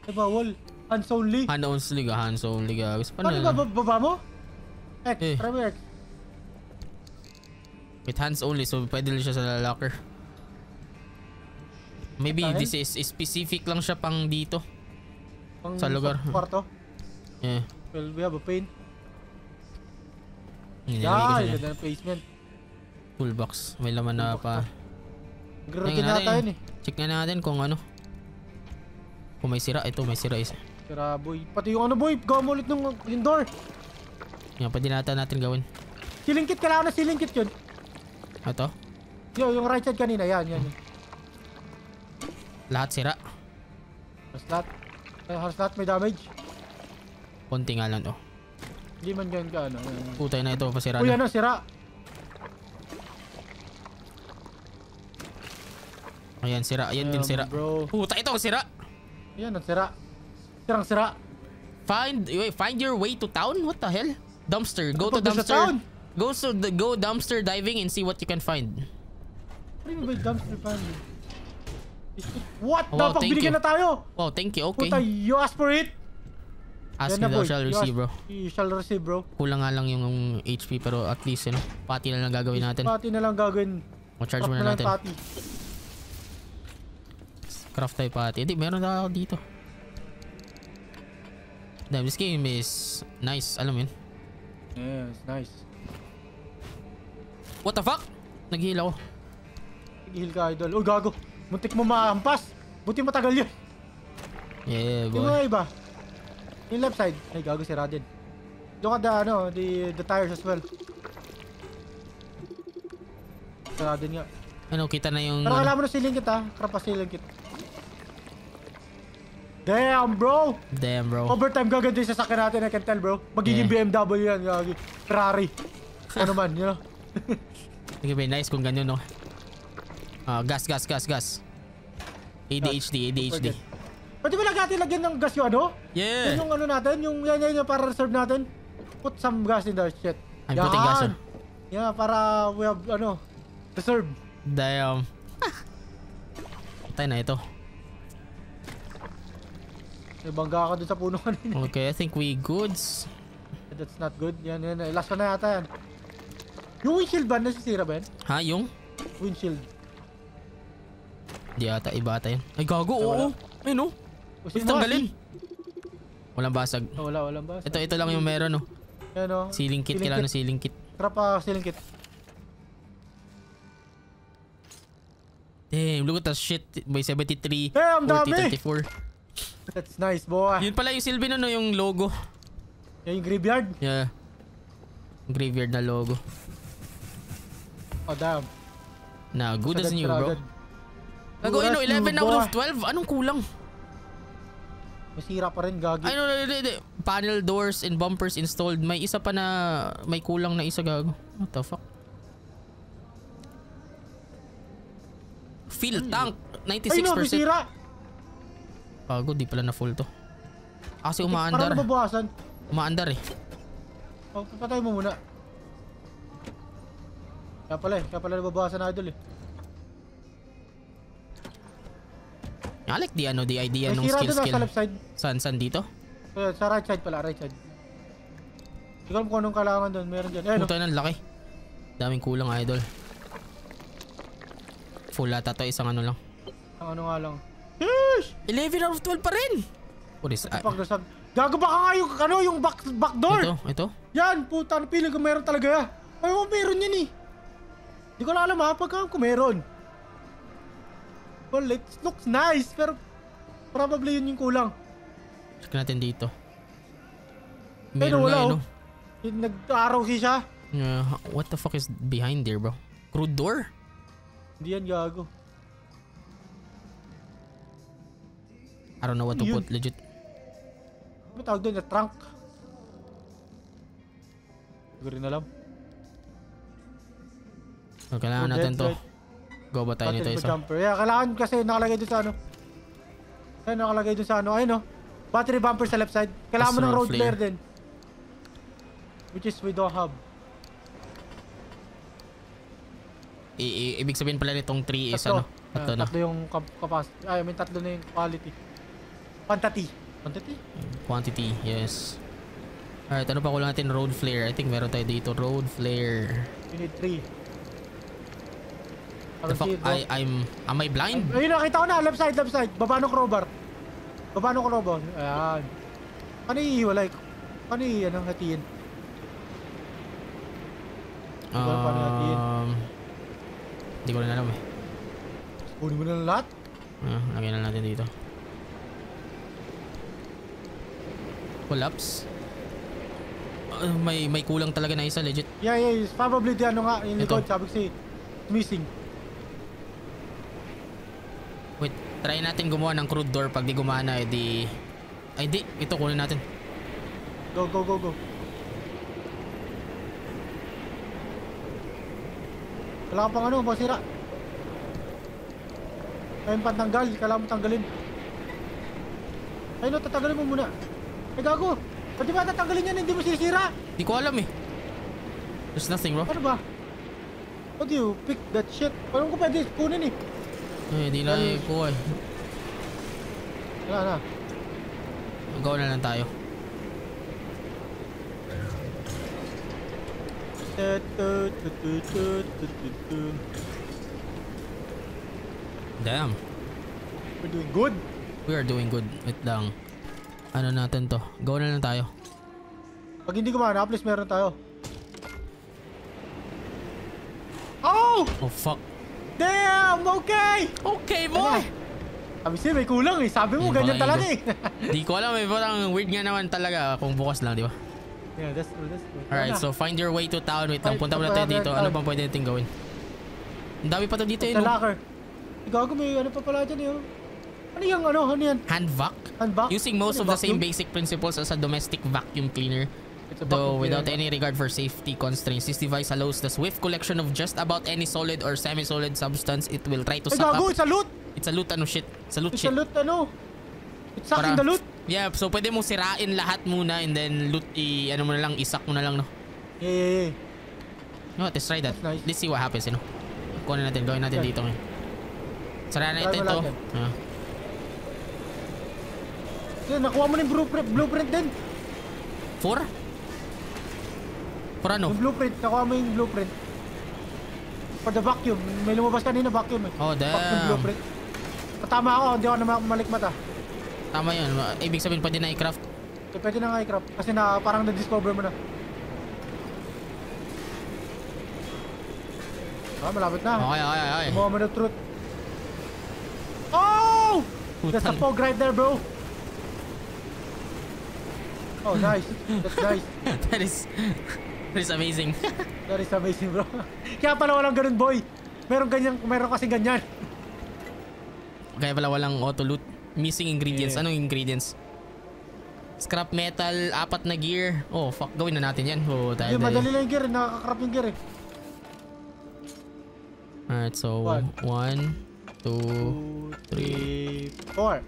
Ay, bawal. Hands only. Hand only ga, hands only ga. Gusto pa Paano na. ba- baba mo? X, Eh. try mo X. With hands only, so pwede lang siya sa locker. Maybe Dahil? this is specific lang siya pang dito. Pang, Sa lugar. kwarto. Yeah. Well, we have a Yan, siya ganda ng placement. toolbox. May laman na pa. Tingnan na tayo eh. Check na natin kung ano. Kung may sira. Ito, may sira isa. Tira boy. Pati yung ano boy, gawa mo ulit ng yung door. Yan, pwede natin natin gawin. Ceiling kit, kailangan na ceiling kit yun. Ito. Yo, yung right side kanina, yan, yan. yan. Lahat sira. Halos lahat. eh, Halos lahat may damage. Konti nga lang to. Hindi man ganyan ka, ano. Putay na ito, pasira Uy, na. ano, sira. Ayan, sira. Ayan din Ayan, sira. Bro. Puta, ito, sira. Yan, ang sira. Sirang sira. Find wait, find your way to town? What the hell? Dumpster. Go to Papunta sa dumpster. Go to the go dumpster diving and see what you can find. Ano yung ba yung dumpster family? What? Wow, Dapat thank binigyan you. na tayo. Wow, thank you. Okay. Puta, you ask for it. Ask Yan thou shall You receive, bro. You shall receive, bro. Kulang nga lang yung HP pero at least yun. Pati na lang gagawin natin. Pati na lang gagawin. O-charge muna natin. pati. Craft tayo pati. Hindi, meron na ako dito. Damn, this game is nice. Alam mo yun. Yes, nice. What the fuck? Nag-heal ako. Tigil ka, idol. Uy, gago. Muntik mo mahampas. Buti matagal yun. Yeah, Yung boy. mga iba. Yung left side. Ay, gago, sira din. Look at the, ano, the, the tires as well. Sira din nga. Ano, kita na yung... Pero ano, kailangan mo na ceiling kit, ha? Krapa ceiling kit. Damn, bro! Damn, bro. Overtime gaganda yung sasakyan natin, I can tell, bro. Magiging Yeah. BMW yan, gagi. Ferrari. ano man, you know? Sige, nice kung ganyan, no? Ah, gas, gas, gas, gas. ADHD, ADHD. Pwede ba lang natin lagyan ng gas yung ano? Yeah! Yan yung ano natin, yung yan, yan, yan para reserve natin. Put some gas in the shit. I'm putting gas, oh. Yeah, para we have, ano, reserve. Damn. Patay na ito. May bangga ka dun sa puno kanina. Okay, I think we goods. That's not good. Yan, yan. Last one na yata yan. Yung windshield ba? Nasisira ba yan? Ha, yung? Windshield. Di ata, iba ata yun. Ay, gago, Ay, oo. Ay, no? O, sino tanggalin. Walang basag. Oh, wala, walang ba? Ito, ito lang yung meron, no? Yan o. Ceiling kit, kailangan ng ceiling kit. Trap pa ceiling kit. Damn, look at that shit. May 73, Damn, 40, dami! 34. That's nice, boy. Yun pala yung silbi nun, no? Yung logo. Yan yung graveyard. Yeah. Graveyard na logo. Oh, damn. Na, good as new, bro. Gago, ano, as new, 11 out of boy. 12? Anong kulang? Masira pa rin, gagi. Ay, no, no, no, no, Panel doors and bumpers installed. May isa pa na, may kulang na isa gago. What the fuck? Fill tank. Ay no, may 96%. sira. Bago, di pala na full to. Ah, Kasi Parang umaandar. nababawasan. Umaandar eh. Oh, papatay mo muna. Kaya pala eh, kaya pala nababawasan na idol eh. I like the ano, the idea May nung skill ah, skill. sa left side. San, san dito? Eh, sa right side pala, right side. Hindi ko alam kung anong kailangan doon. Meron dyan. Eh, no? Puta ng laki. Daming kulang idol. Full ata to, isang ano lang. Ang ano nga lang. Yeesh! 11 out of 12 pa rin! What is that? Pag nasab... Gago ba ka nga yung, ano, yung back, back door? Ito, ito? Yan, puta, napili ko meron talaga. Ay, mo meron yan eh. Hindi ko na alam ha, pagka kung meron. Well, it looks nice, pero probably yun yung kulang. Check natin dito. Pero Meron wala nga oh. Yung Nag-araw siya. Uh, what the fuck is behind there bro? Crude door? Hindi yan gago. I don't know what to Yun. put. Legit. Ano tawag doon? Na trunk? Hindi ko rin alam. So, kailangan Oh, natin to. right. Go ba tayo nito isa? jumper. Yeah, kailangan kasi nakalagay doon sa ano. Ayun, nakalagay doon sa ano. Ayun oh. Battery bumper sa left side. Kailangan mo ng road flare din. Which is we don't have. I- i- ibig sabihin pala nitong 3 is ano? Ah, Tatlo na. tatlo yung kap- capacity. Ay, I mean tatlo na yung quality. Quantity. Quantity? Quantity, yes. Alright, ano pa kulang natin? Road flare. I think meron tayo dito. Road flare. You need three. The fuck? I, I'm... Am I blind? Ayun, nakita ko na. Left side, left side. Baba ng crowbar. Baba ng crowbar. Ayan. Ano iiwalay? Ano i- ano, ko alam paano hatiin. Um... Hindi ko rin alam eh. Kunin mo na lang lahat. Ah, lagyan na natin dito. Pull-ups. Ah, may may kulang talaga na isa legit. Yeah, yeah, it's probably the ano nga, yung likod, sabi ko si missing. Wait, try natin gumawa ng crude door pag di gumana eh di ay di, ito kunin natin. Go, go, go, go. Wala ka pang ano, masira. Ayun pantanggal, kailangan mo tanggalin. Ayun, tatanggalin mo muna. Ay, gago. Di ba tatanggalin yan, hindi mo sisira? Di ko alam eh. There's nothing bro. Ano ba? How do you pick that shit? Paano ko pwede kunin eh? Eh, di na eh ko eh. Wala na. Go na lang tayo. Damn. We're doing good. We are doing good. Wait lang. Ano natin to? Go na lang tayo. Pag hindi gumana, please meron tayo. Oh! Oh fuck. Damn! Okay! Okay Ano? Sabi siya, may kulang eh. Sabi mo, Yung ganyan talaga eh. Di ko alam eh. Parang weird nga naman talaga kung bukas lang, di ba? yeah, that's true, that's true. Alright, so find your way to town. Wait lang, punta find tayo dito. Ano bang pwede natin gawin? Ang dami pa to dito eh. Sa locker. Gago, may ano pa pala dyan eh. oh. Ano yung ano? Ano yan? Hand vac? Using most of the same basic principles as a domestic vacuum cleaner. It's Though without any regard for safety constraints, this device allows the swift collection of just about any solid or semi-solid substance it will try to Ay, suck gago, up. it's a loot! It's a loot ano shit. It's a loot It's shit. a loot, ano? It's sucking Para- the loot. Yeah, so pwede mo sirain lahat muna and then loot i ano mo na lang, isak mo na lang no. Yeah, yeah, yeah. No, let's try that. Nice. Let's see what happens, you know. Kunin natin, gawin natin Okay. dito ngayon. Sara na ito ito. Ah. Yeah, nakuha mo na yung blueprint, blueprint din. Four? For ano? Yung blueprint, nakuha mo yung blueprint. For the vacuum. May lumabas kanina vacuum eh. Oh, Vacuum damn. blueprint. Tama ako, hindi ako na ma- malikmat ah. Tama yun. Ibig sabihin pwede na i-craft. Eh, pwede na nga i-craft. Kasi na, parang na-discover mo na. Ah, malapit na. Okay, okay, okay. Kumuha mo ng truth. Oh! That's a fog right there, bro. Oh, nice. That's nice. that is... That is amazing. That is amazing, bro. Kaya pala walang ganun, boy. Meron ganyan, meron kasi ganyan. Kaya pala walang auto loot. Missing ingredients. Yeah. Anong ingredients? Scrap metal, apat na gear. Oh, fuck. Gawin na natin yan. Oh, tayo tayo. madali lang yung gear. Nakakakrap yung gear eh. Alright, so One. one. two, 2, 3, 4.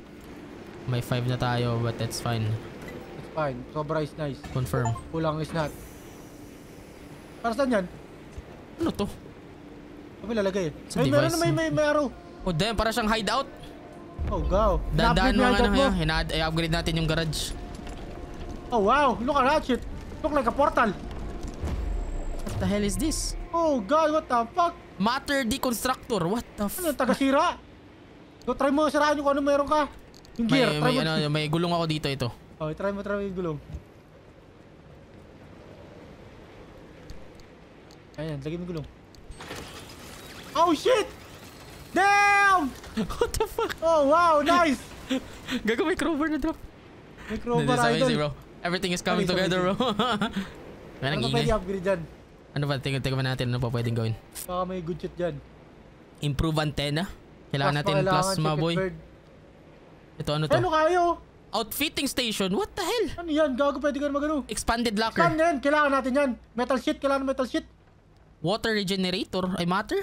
may five na tayo but that's fine. Fine. Sobra is nice. Confirm. Kulang is not. Para saan yan? Ano to? Ano ba lalagay? Sa Ay, meron device na may, mo. may, may arrow. Oh damn, para siyang hideout. Oh, go. Dadaan mo ano, hideout yan. Hina- i-upgrade natin yung garage. Oh, wow. Look at that shit. Look like a portal. What the hell is this? Oh, God. What the fuck? Matter deconstructor. What the Ano yung fuck? taga-sira? So, try mo siraan yung kung ano meron ka. Yung May, gear. try may, mo. ano, may gulong ako dito ito. Oh, try mo, try mo yung gulong. Ayan, lagay mo gulong. Oh, shit! Damn! What the fuck? Oh, wow. Nice! Gago may crowbar na drop. May crowbar idol. bro. Everything is coming together, bro. Ano pa pwede upgrade dyan? Ano ba? Tingnan tingnan natin ano pa pwedeng gawin. Baka may good shit dyan. Improve antenna. Kailangan natin Plasma, boy. bird. Ito ano to? Ano kayo? Outfitting station. What the hell? Ano yan? Gago pwede ka na magano. Expanded locker. yan? Kailangan natin yan. Metal sheet. Kailangan metal sheet. Water regenerator. Ay matter?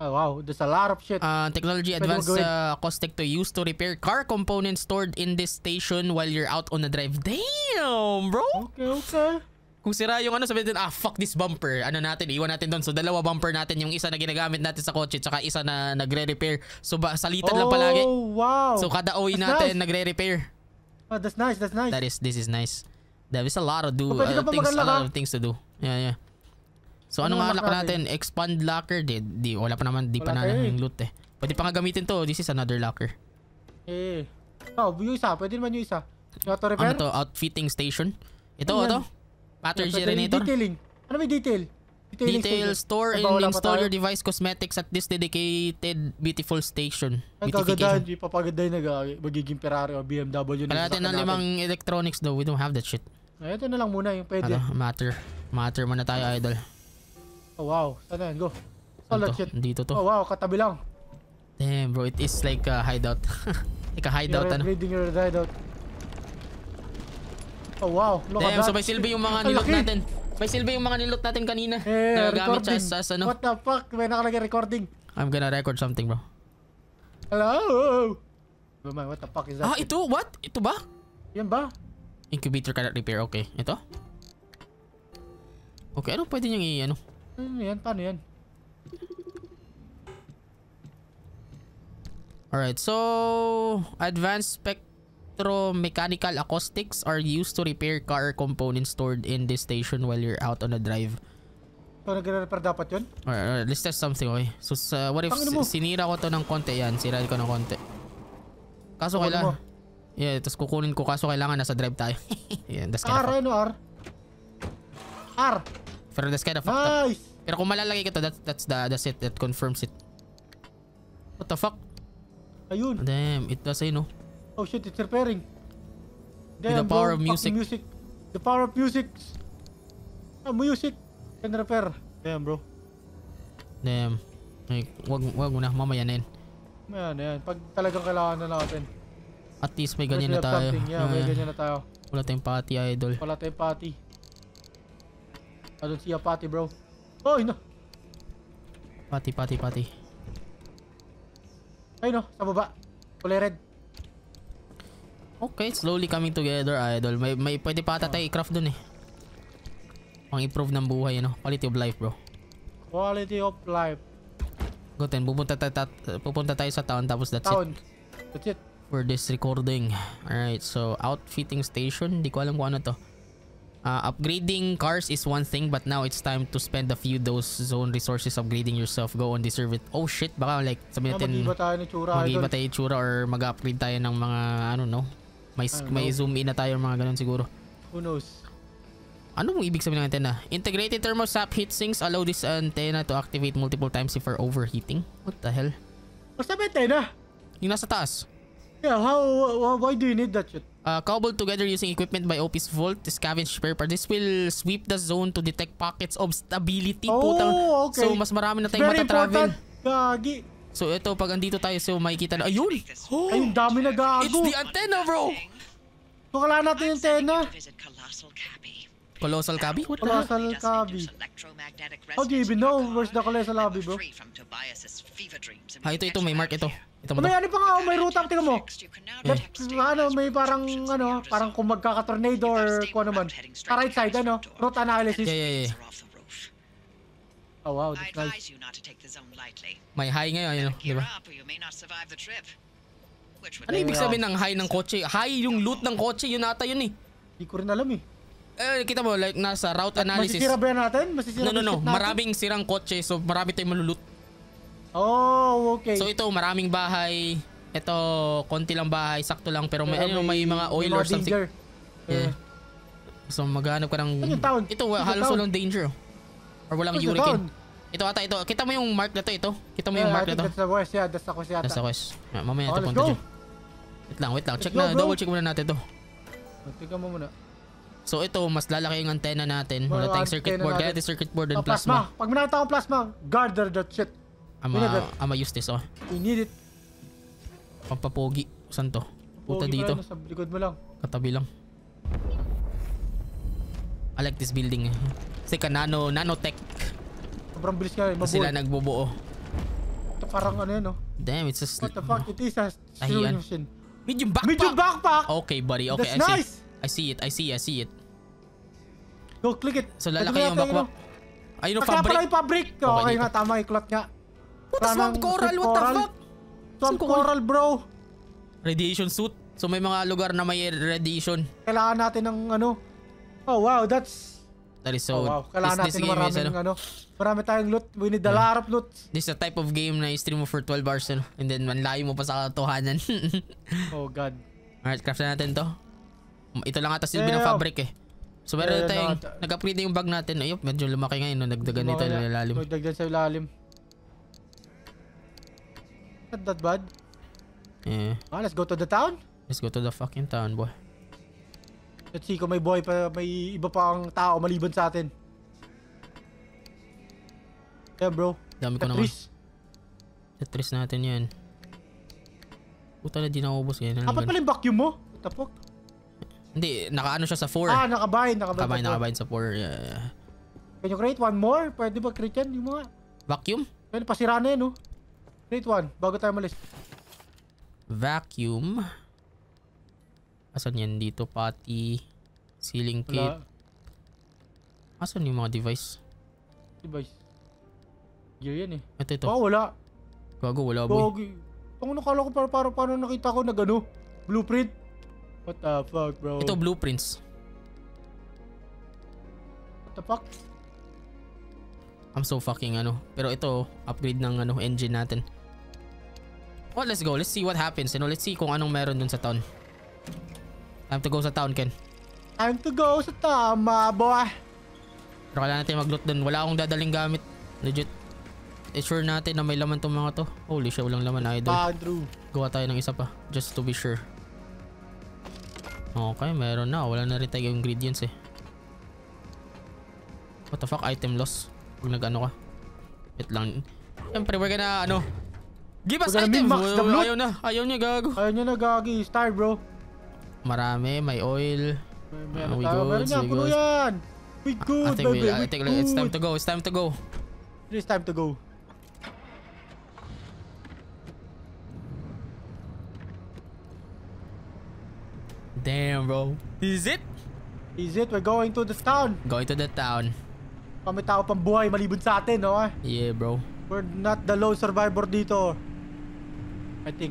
Oh, wow. There's a lot of shit. Uh, technology advanced uh, caustic to use to repair car components stored in this station while you're out on a drive. Damn, bro! Okay, okay. Kung sira yung ano, sabihin din, ah, fuck this bumper. Ano natin, iwan natin doon. So, dalawa bumper natin. Yung isa na ginagamit natin sa kotse, tsaka isa na nagre-repair. So, ba, salitan lang palagi. Oh, wow. So, kada That's natin, nice. nagre-repair. Oh, that's nice. That's nice. That is, this is nice. There is a lot of do, Oh, uh, pa things, a lot ah. of things to do. Yeah, yeah. So, Ano nga lock natin? Expand locker? Di, di, wala pa naman, di pa Wala na tayo eh. yung loot eh. Pwede pa nga gamitin to. This is another locker. Eh. Oh, yung isa. Pwede naman yung isa. Yung auto repair? Ano to? Outfitting station? Ito, Ano ito? Yung generator? Detailing. Ano may detail? Detailing Detail store and install your device cosmetics at this dedicated beautiful station. Ang kagandahan, di papagandahin na ga- magiging Ferrari o BMW Kailangan natin ng limang electronics though. We don't have that shit. Ay, ito na lang muna yung pwede. Ano? Matter. Matter muna tayo, idol. Oh, wow. Saan na yan? Go. Solid shit. Dito to. Oh, wow. Katabi lang. Damn, bro. It is like a hideout. like a hideout, You're ano? upgrading your hideout. Oh, wow. Look Damn, at that. so may silbi yung mga nilot natin. May silbi yung mga nilot natin kanina. Eh, Nagagamit siya recording. as, as ano. What the fuck? May nakalagay recording. I'm gonna record something, bro. Hello? What the fuck is that? Ah, ito? What? Ito ba? Yan ba? Incubator cannot repair. Okay. Ito? Okay, ano pwede niyang i- ano? Ano yan? Paano yan? Alright, so advanced spectromechanical acoustics are used to repair car components stored in this station while you're out on a drive. So, nagre-repair dapat yun? Alright, alright, let's test something, okay? So, sa, what if sinira ko to ng konti yan? Sira ko ng konti. Kaso kailangan... mo? Yeah, tapos kukunin ko kaso kailangan nasa drive tayo. yeah, that's kind R, of ano R? R! Pero that's kind of fucked up. Nice! Pero kung malalagay ko to, that, that's the, that's it. That confirms it. What the fuck? Ayun. Damn, it does say no. Oh shit, it's repairing. the Damn, power bro, of music. music. The power of music. Ah, music. Can repair. Damn, bro. Damn. Ay, wag, wag mo na. Mamaya na yun. Ayan, ayan. Pag talagang kailangan na natin. At least may ganyan na tayo. Yeah, may Ah, ganyan na tayo. Wala tayong party idol. Wala tayong patty. I don't see a patty, bro. Oh, no. Party, party, party. Ay, no. Sa baba. Kulay red. Okay, slowly coming together idol. May, may pwede pa ata tayo i-craft dun eh. Pang improve ng buhay, ano? Quality of life, bro. Quality of life. Goten, pupunta, tayo tat, pupunta tayo sa town tapos that's it Town. That's it. for this recording. Alright, so outfitting station. Di ko alam kung ano to. Uh, upgrading cars is one thing but now it's time to spend a few those zone resources upgrading yourself. Go on deserve it. Oh shit, baka like sabihin Ah, natin mag-iba tayo ni Tsura, mag-iba tayo itsura or mag-upgrade tayo ng mga ano no. May, Ano? may zoom in na tayo mga ganun siguro. Who knows? Ano mong ibig sabihin ng antena? Integrated thermostat heatsinks allow this antenna to activate multiple times if for overheating. What the hell? Basta may tena. Yung nasa taas. Yeah, how, wh- why do you need that shit? Uh, cobbled together using equipment by Opus Volt, scavenge spare part. This will sweep the zone to detect pockets of stability. Oh, Putang. okay. So, mas marami na tayong very matatravel. important. Gagi. So, ito, pag andito tayo, so makikita na, ayun! Oh, Ay, dami na it's gago. the antenna, bro! So, kailangan natin yung. Visit Colossal Cubby? What the Colossal- hell? He doesn't Cubby. induce electromagnetic How do you even know where's the Colossal You're bro? and Ah, ito, ito. May mark ito. Ito mo May ano pa nga, oh, may ruta, tingnan mo. Detect ano, may parang, ano, parang kung magkaka-tornado or kung ano man. Sa right side, ano, route analysis. Yeah, yeah, yeah. The. Oh, wow, that's nice. May high ngayon, yun, di Gear ba? Ano ibig sabihin ng high ng kotse? High yung loot ng kotse, yun ata yun eh. Hindi ko rin alam eh. Eh, kita mo, like, nasa route analysis. Masisira ba yan natin? Masisira No, no, ba no. natin? Maraming sirang kotse, so marami tayong malulot. Oh, okay. So ito, maraming bahay. Ito, konti lang bahay, sakto lang. Pero may, ano, may mga oil may or something. danger. Yeah. Eh, So maghanap ka ng... Ano yung town? Ito, Ano halos walang danger. Or walang Where's the hurricane. Ito ata, ito. Kita mo yung mark na to, ito. Kita mo yeah, yung I mark na think to. that's the west, yeah. That's the west yata. Nasa west. Ah, mamaya Oh, ito punta dyan. Wait lang, wait lang. Check go, na, bro. double check muna natin to. Tingnan mo muna. So ito, mas lalaki yung antenna natin. Wala tayong circuit board. Kaya natin. circuit board and Oh, plasma. plasma. Pag may nakita akong plasma, guard that shit. Ama, na, ama use this, oh. We need it. Pampapogi. Saan to? Puta dito. Sa likod mo lang. Katabi lang. I like this building. Kasi ka nano, nanotech. Sobrang bilis nga eh. Pa Mabuhay. sila nagbubuo. Ito parang ano yun, oh. Damn, it's just... What the fuck? It is a solution. Medium backpack! Medium backpack! Okay, buddy. Okay, That's I see. nice! I see it. I see, I see it. Go, click it. So lalaki yung backpack. oh. Ayun yung Ah, kaya pala fabric. yung fabric. Okay, dito. nga, tama yung cloth nga. What the swamp coral? What the fuck? Swamp coral, bro. Radiation suit. So may mga lugar na may radiation. Kailangan natin ng ano. Oh, wow, that's... That is so... oh, wow. Kailangan this, this natin ng game is, maraming ano, ano. Marami tayong loot. We need a lot of loot. this is a type of game na i-stream mo for 12 hours ano, and then manlayo mo pa sa katotohanan. Oh, God. Alright, craft na natin to. Ito lang ata silbi ng Yeah. fabric eh. So meron Yeah, tayong, no, nag-upgrade na yung bag natin. Ayop, medyo lumaki ngayon. No? Nagdagan nito na ilalim. Magdagdag sa ilalim. Not that bad. Yeah. Ah, let's go to the town. Let's go to the fucking town, boy. Let's see kung may boy pa, may iba pa ang tao maliban sa atin. Yeah, bro. Dami ko naman. Tetris. Tetris natin yan. Puta na di naubos yan. Ano Apat pala yung vacuum mo? What the fuck? Hindi, nakaano siya sa 4. Ah, nakabind. Nakabind. Nakabahin, sa nakabahin sa 4. Yeah, yeah. Can you create one more? Pwede ba create yan? Yung mga... Vacuum? Pwede pasira na yan, no? Create one. Bago tayo malis. Vacuum. Asan yan dito? Pati. Ceiling kit. Wala. Asan yung mga device? Device. Gear yan eh. Ito, ito. Oh, wala. Gago, wala boy. Gogi. Ang nakala ko para para paano nakita ko nag ano? Blueprint. What the fuck, bro? Ito, blueprints. What the fuck? I'm so fucking ano. Pero ito, upgrade ng ano, engine natin. Well, let's go. Let's see what happens. You know, let's see kung anong meron dun sa town. Time to go sa town, Ken. Time to go sa tama, boy. Pero kailangan natin mag-loot dun. Wala akong dadaling gamit. Legit. I-sure natin na may laman tong mga to. Holy shit, walang laman, idol. Andrew. Gawa tayo ng isa pa. Just to be sure. Okay, meron na. Wala na rin tayo ingredients eh. What the fuck? Item loss. Pag nag-ano ka. Wait lang. Siyempre, we're gonna ano. Give us items! Ayaw na. Ayaw niya, gago. Ayaw niya na gagi. Star, bro. Marami. May oil. May, may ano we tayo. goods, Meron we yan. We I good, think, we. I think it's time to go. It's time to go. It is time to go. Damn, bro. Is it? Is it? We're going to the town. Going to the town. Kami tao pang buhay maliban sa atin, no? Yeah, bro. We're not the lone survivor dito. I think.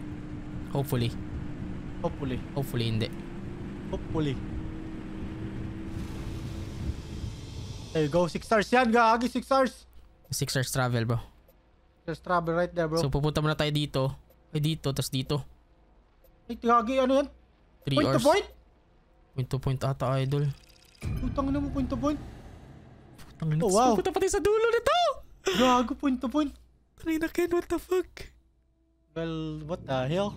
Hopefully. Hopefully. Hopefully, hindi. Hopefully. There you go. Six stars yan, gagi. Six stars. Six hours travel, bro. There's trouble right there, bro. So pupunta muna tayo dito. Ay dito, tas dito. Ay, gagi, ano yan? 3 Point hours. to point? Point to point ata, idol. Putang na mo, point to point. Tangin Oh, wow. Pupunta pati sa dulo nito! Gago, point to point. Tangin na Ken, what the fuck? Well, what the hell?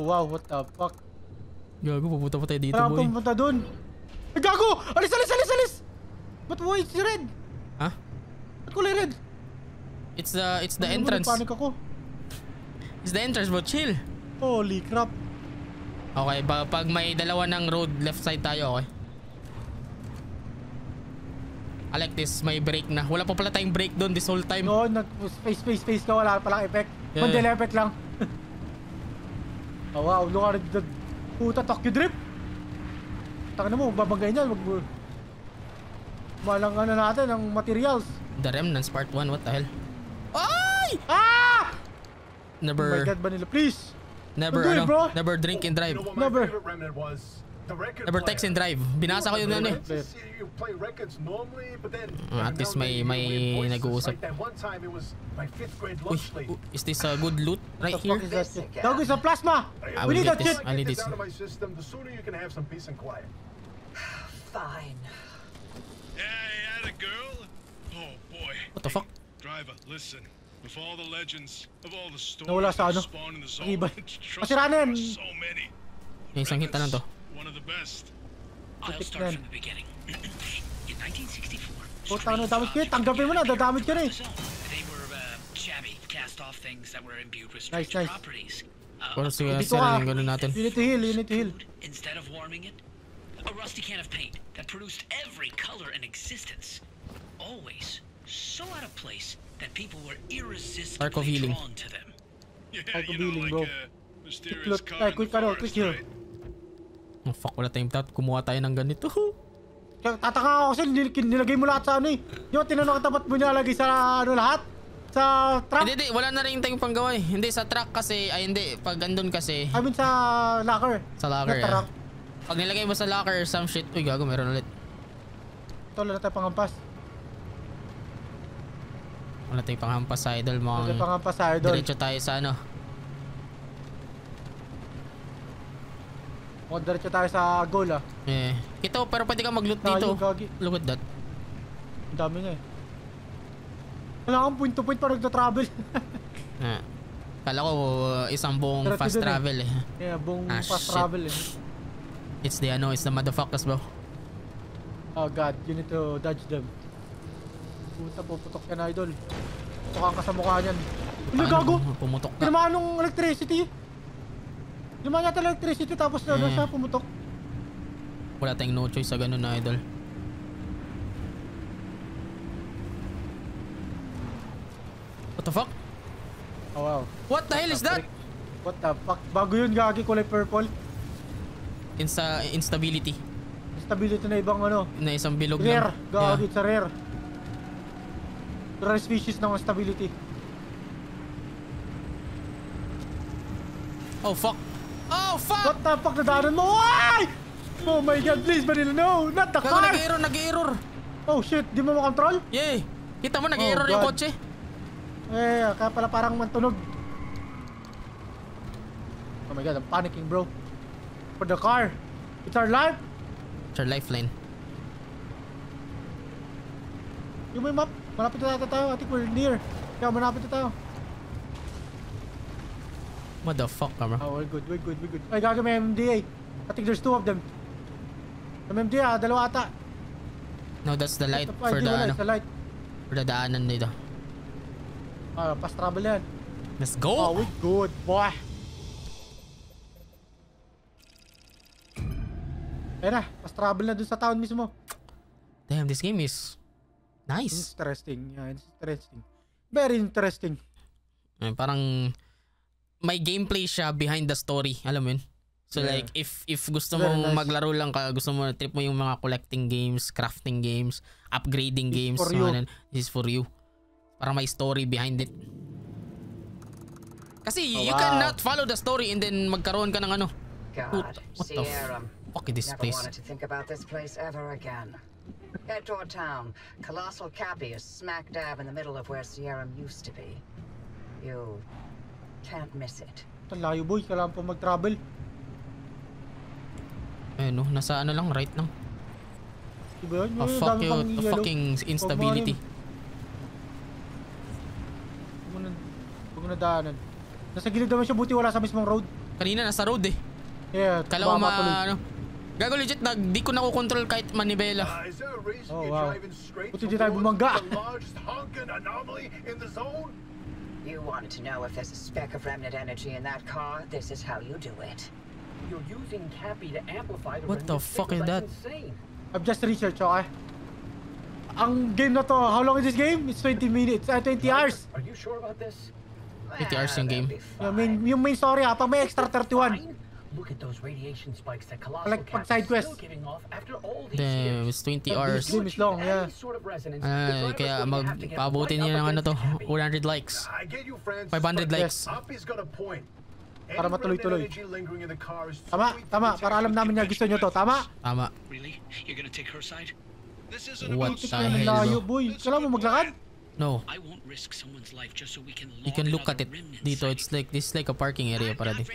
Wow, what the fuck? Gago, pupunta pa tayo dito, Para boy. pumunta dun. Ay, gago! Alis, alis, alis, alis! Ba't why it's red? Ha? Ba't kulay red? It's the, it's the Ano, entrance. Panik ako. It's the entrance, bro. Chill. Holy crap. Okay, ba- pag may dalawa ng road, left side tayo, okay? I like this, may break na. Wala pa pala tayong break doon this whole time. No, nag space space space ka wala palang effect. Yeah. Mandela effect lang. Oh, wow, look at the puta Tokyo Drift. Taka na mo, babagay niyan, mo. Malang ano natin ang materials. The Remnants Part 1, what the hell? Ay! Ah! Oh my Never, god, Vanilla, please. never, Hindi, ano, bro. never drink and drive. You know what my Never. favorite remnant was? Player. text and drive. Binasa ko yun ano eh. Ah, at least may- may nag-uusap. Uy, is this a good loot right here? fuck is a plasma! I We will need get that this. shit! I need this. The sooner you can have some peace and quiet. Fine. Hey, a girl. Oh boy. What the fuck? Driver, listen. With all the legends of all the stories Nawala sa that ano? spawn in the zone, Iba. Masira na yan. May isang hit na lang to. One of the best. I'll start yan. from the beginning. In 1964, Puta, ano, strange damage kayo? objects Tanggapin mo na, appeared dadamage ka na around the zone. They were uh, shabby, cast-off things that were imbued with Nice, nice. properties. Uh, Pero sige, Dito sila ka. yung gano'n natin. You need to heal, you need to heal. instead of warming it. A rusty can of paint that produced every color in existence. Always so out of place that people were Arc of irresistibly healing. drawn to them. Yeah, Arc of you know, healing, like bro. a mysterious Look, car ay, in the quick ano, forest, quick heal. right? Oh, fuck, wala tayong tat. Kumuha tayo ng ganito. Kaya tataka ako kasi nil- nilagay mo lahat sa ano eh. Yung tinanong kita ba't mo nilalagay sa ano lahat? Sa truck? Hindi, hindi. Wala na rin tayong panggawa eh. Hindi, sa truck kasi. Ay, hindi. Pag andun kasi. I mean sa locker. Sa locker, Sa truck. ah. Pag nilagay mo sa locker, some shit. Uy, gago, meron ulit. Ito, wala tayo pangampas. Wala tayong panghampas sa idol. Wala tayo Mga pangampas sa idol. diretso tayo sa ano. O, diretso tayo sa goal ah. Eh. Ito, pero pwede ka mag-loot dito. gagi. Look at that. Ang dami nga eh. Kailangan point to point para nagta-travel. Ah. Kala ko uh, isang buong Diretso fast eh. travel eh. Kaya buong Ah, fast shit. travel eh. It's the ano, it's the motherfuckers bro. Oh god, you need to dodge them. Puta, puputok yan idol. Putokan ka sa mukha niyan. Ano gago? Pumutok ka. Tinamaan ng electricity. Yata ng electricity tapos na Eh. siya pumutok. Wala tayong no choice sa ganun na idol. What the fuck? Oh wow. What the hell is that? What the fuck? Bago yun gagi kulay purple. Insta instability. Stability na ibang ano. Na isang bilog Rare. lang. Gagi, Yeah. it's a rare. Rare species ng stability. Oh fuck. Oh fuck! What the fuck? Nadaanan mo? Why? Oh my god, please Manila, no! Not the Gago car! nag-error, nag-error. Oh shit, di mo makontrol? Yay! Kita mo nag-error Oh, yung God. kotse. Eh, kaya pala parang mantunog. Oh my god, I'm panicking bro. For the car. It's our life. Sir lifeline. Yung may map. Malapit na tayo. I think we're near. Kaya malapit na tayo. What the fuck, bro? Oh, we're good, we're good, we're good. Ay, gagawin may MMDA. I think there's two of them. MMDA, ah, dalawa ata. No, that's the light pa, for the ano, a light. for the daanan dito. Ah, fast travel yan. Let's Oh, go! we good, boy. Ayun na, fast travel na dun sa town mismo. Damn, this game is nice. Interesting. Yeah, interesting. Very interesting. Eh, parang may gameplay siya behind the story, alam mo yun? So Yeah. like if if gusto Very mong nice. maglaro lang ka, gusto mo trip mo yung mga collecting games, crafting games, upgrading This games, for you. ganun, this is for you. Parang may story behind it. Kasi Oh, you wow. cannot follow the story and then magkaroon ka ng ano. God, what the. Fuck is this Never place? wanted to think about this place ever again. Head toward town. Colossal Cappy is smack dab in the middle of where Sierra used to be. You can't miss it. Layo boy, kailangan pa mag-travel. Ayun no, nasa ano lang, right lang. Diba yun? Oh, fuck you, yellow. fucking instability. Huwag mo na, huwag mo na daanan. Nasa gilid naman siya, buti wala sa mismong road. Kanina nasa road eh. Yeah, Kala ko ma... Ano, Gago legit, nag, di ko nakokontrol kahit manibela. Uh, a reason Oh, wow. Buti di tayo bumangga. You wanted to know if there's a speck of remnant energy in that car? This is how you do it. You're using Cappy to amplify the What the fuck is that? Insane. I've just researched, okay? Ang game na to, how long is this game? It's 20 minutes, uh, 20 hours. Are you sure about this? 20 hours yung game. Yung main, yung main story ha, pag may extra 31. Look at those radiation spikes that Colossal Like Cap side is quest. still giving off after all these Damn, years. it's 20 This hours. game is long, yeah. Sort of driver's kaya niya up ng ano to, against Cappy. 100 likes. I get you, Francis. 500 but likes. Para matuloy-tuloy. Tama, tama, para alam namin niya gusto nyo to, tama? Tama. Really? You're gonna take her side? This What the hell, bro? boy. Kailangan mo maglakad? No. I won't risk someone's life just so we can You can look at it dito. It's like, this is like a parking area para din.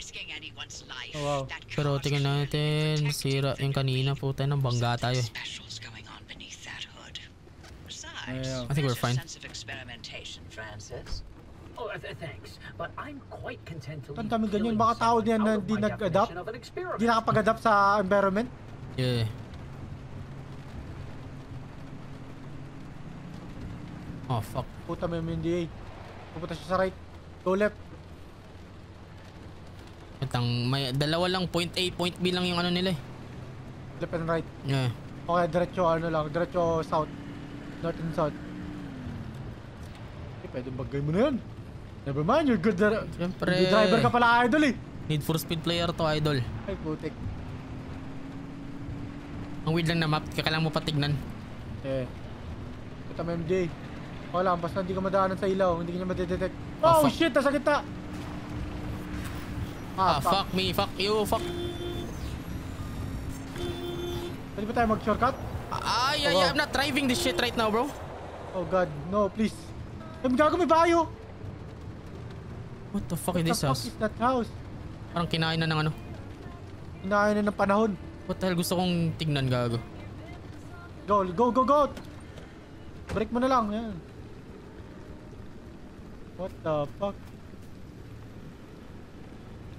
Oh, wow. Pero tingnan natin, sira yung kanina, puta ng bangga tayo. I think we're fine. a sense of experimentation, Francis. Oh, th- thanks. But I'm quite content to Ang leave dami ganyan, baka tao diyan na di nag-adapt. Hindi nakapag-adapt sa environment? Yeah. Oh, fuck. Puta may MNDA. Pupunta siya sa right. Go left. Itang, may dalawa lang, point A, point B lang yung ano nila eh. Left and right. Yeah. Okay, diretso ano lang. Diretso south. North and south. Eh, pwede bagay mo na yan. Never mind, you're good. dri- Siyempre. Good driver ka pala, idol eh. Need for speed player to, idol. Ay, putik. Ang weird lang na map, kaya kailangan mo patignan. Eh. Puta may MJ. Wala, basta hindi ka madaanan sa ilaw. Hindi ka niya madedetect. Oh, Oh, fuck. shit, nasa gitna. Ah, fuck me, fuck you, fuck. Pwede ba tayo mag-shortcut? Ay, ay, Oh, wow. I'm not driving this shit right now, bro. Oh god, no, please. Eh, gago may bayo. What the fuck What is the this fuck house? is that house? Parang kinain na ng ano. Inaaya na ng panahon. What the hell gusto kong tignan, gago. Go, go, go, go! Break mo na lang, yan. What the fuck?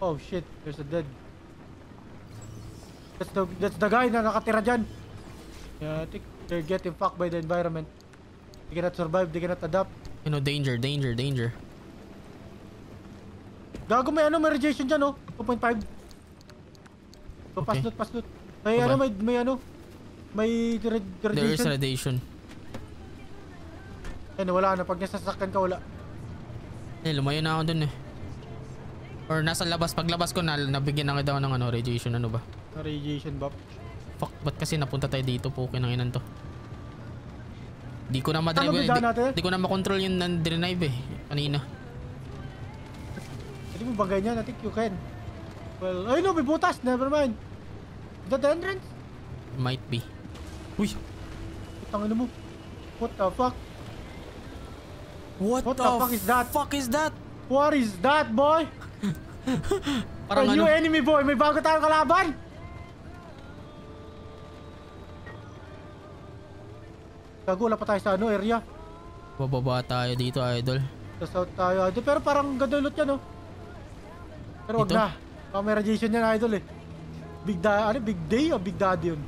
Oh shit, there's a dead. That's the, that's the guy na nakatira dyan. Yeah, I think they're getting fucked by the environment. They cannot survive, they cannot adapt. You know, danger, danger, danger. Gago may ano, may radiation dyan oh. 2.5. So, Okay. paslot, paslot. May Baba. ano, may, may ano. May ra- There is radiation. radiation. Ayun, wala na. Pag nasasakyan ka, wala. Eh, lumayo na ako dun eh. Or nasa labas, paglabas ko na, nabigyan na ako ng ano, radiation, ano ba? Radiation buff. Fuck, ba't kasi napunta tayo dito? Pukin ng inan to. Di ko na madrive. Ano eh. Di, di ko na makontrol yung nan-drive eh. Kanina. Pwede mo bagay niyan. I think you can. Well, ay no, may butas. Never mind. Is that the entrance? Might be. Uy! Itang ano mo. What the fuck? What, What the fuck is that? fuck is that? What is that, boy? Parang Hey, you ano? enemy boy, may bago tayong kalaban! Gago, wala pa tayo sa ano, area. Bababa tayo dito, idol. Sa south tayo, idol. Pero parang loot yan, oh. Pero wag na. May radiation yan, idol, eh. Big da, ano, big day o big daddy yun?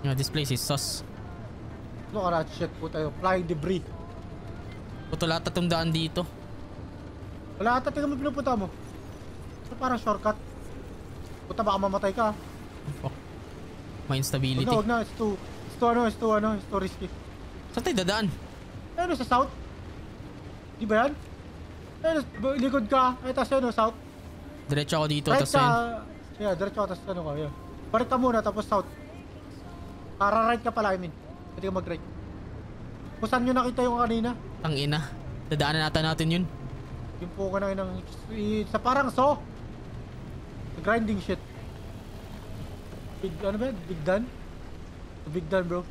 Yeah, this place is sus. At that shit, puta yun. Flying debris. Puto lahat tatong daan dito. Wala ata, tingnan mo pinupunta mo. So, parang shortcut. Puta, baka mamatay ka. ah. Fuck. May instability. na, wag na. It's too, it's too, ano, it's too, ano, it's too risky. Saan tayo dadaan? Ano, sa south? Di ba yan? Ano, likod ka. Ay, tas ano, south. Diretso ako dito, right tapos yun. Yeah, diretso ka, tas ano ka, yeah. Balik ka muna, tapos south. Para right ka pala, I mean. Pwede ka mag-right. Kung saan nyo nakita yung kanina? Tang ina. Dadaanan natin natin yun. Yung po ka na ng, sa parang so. Grinding shit. Big, ano ba? Big Dan? Big Dan, bro.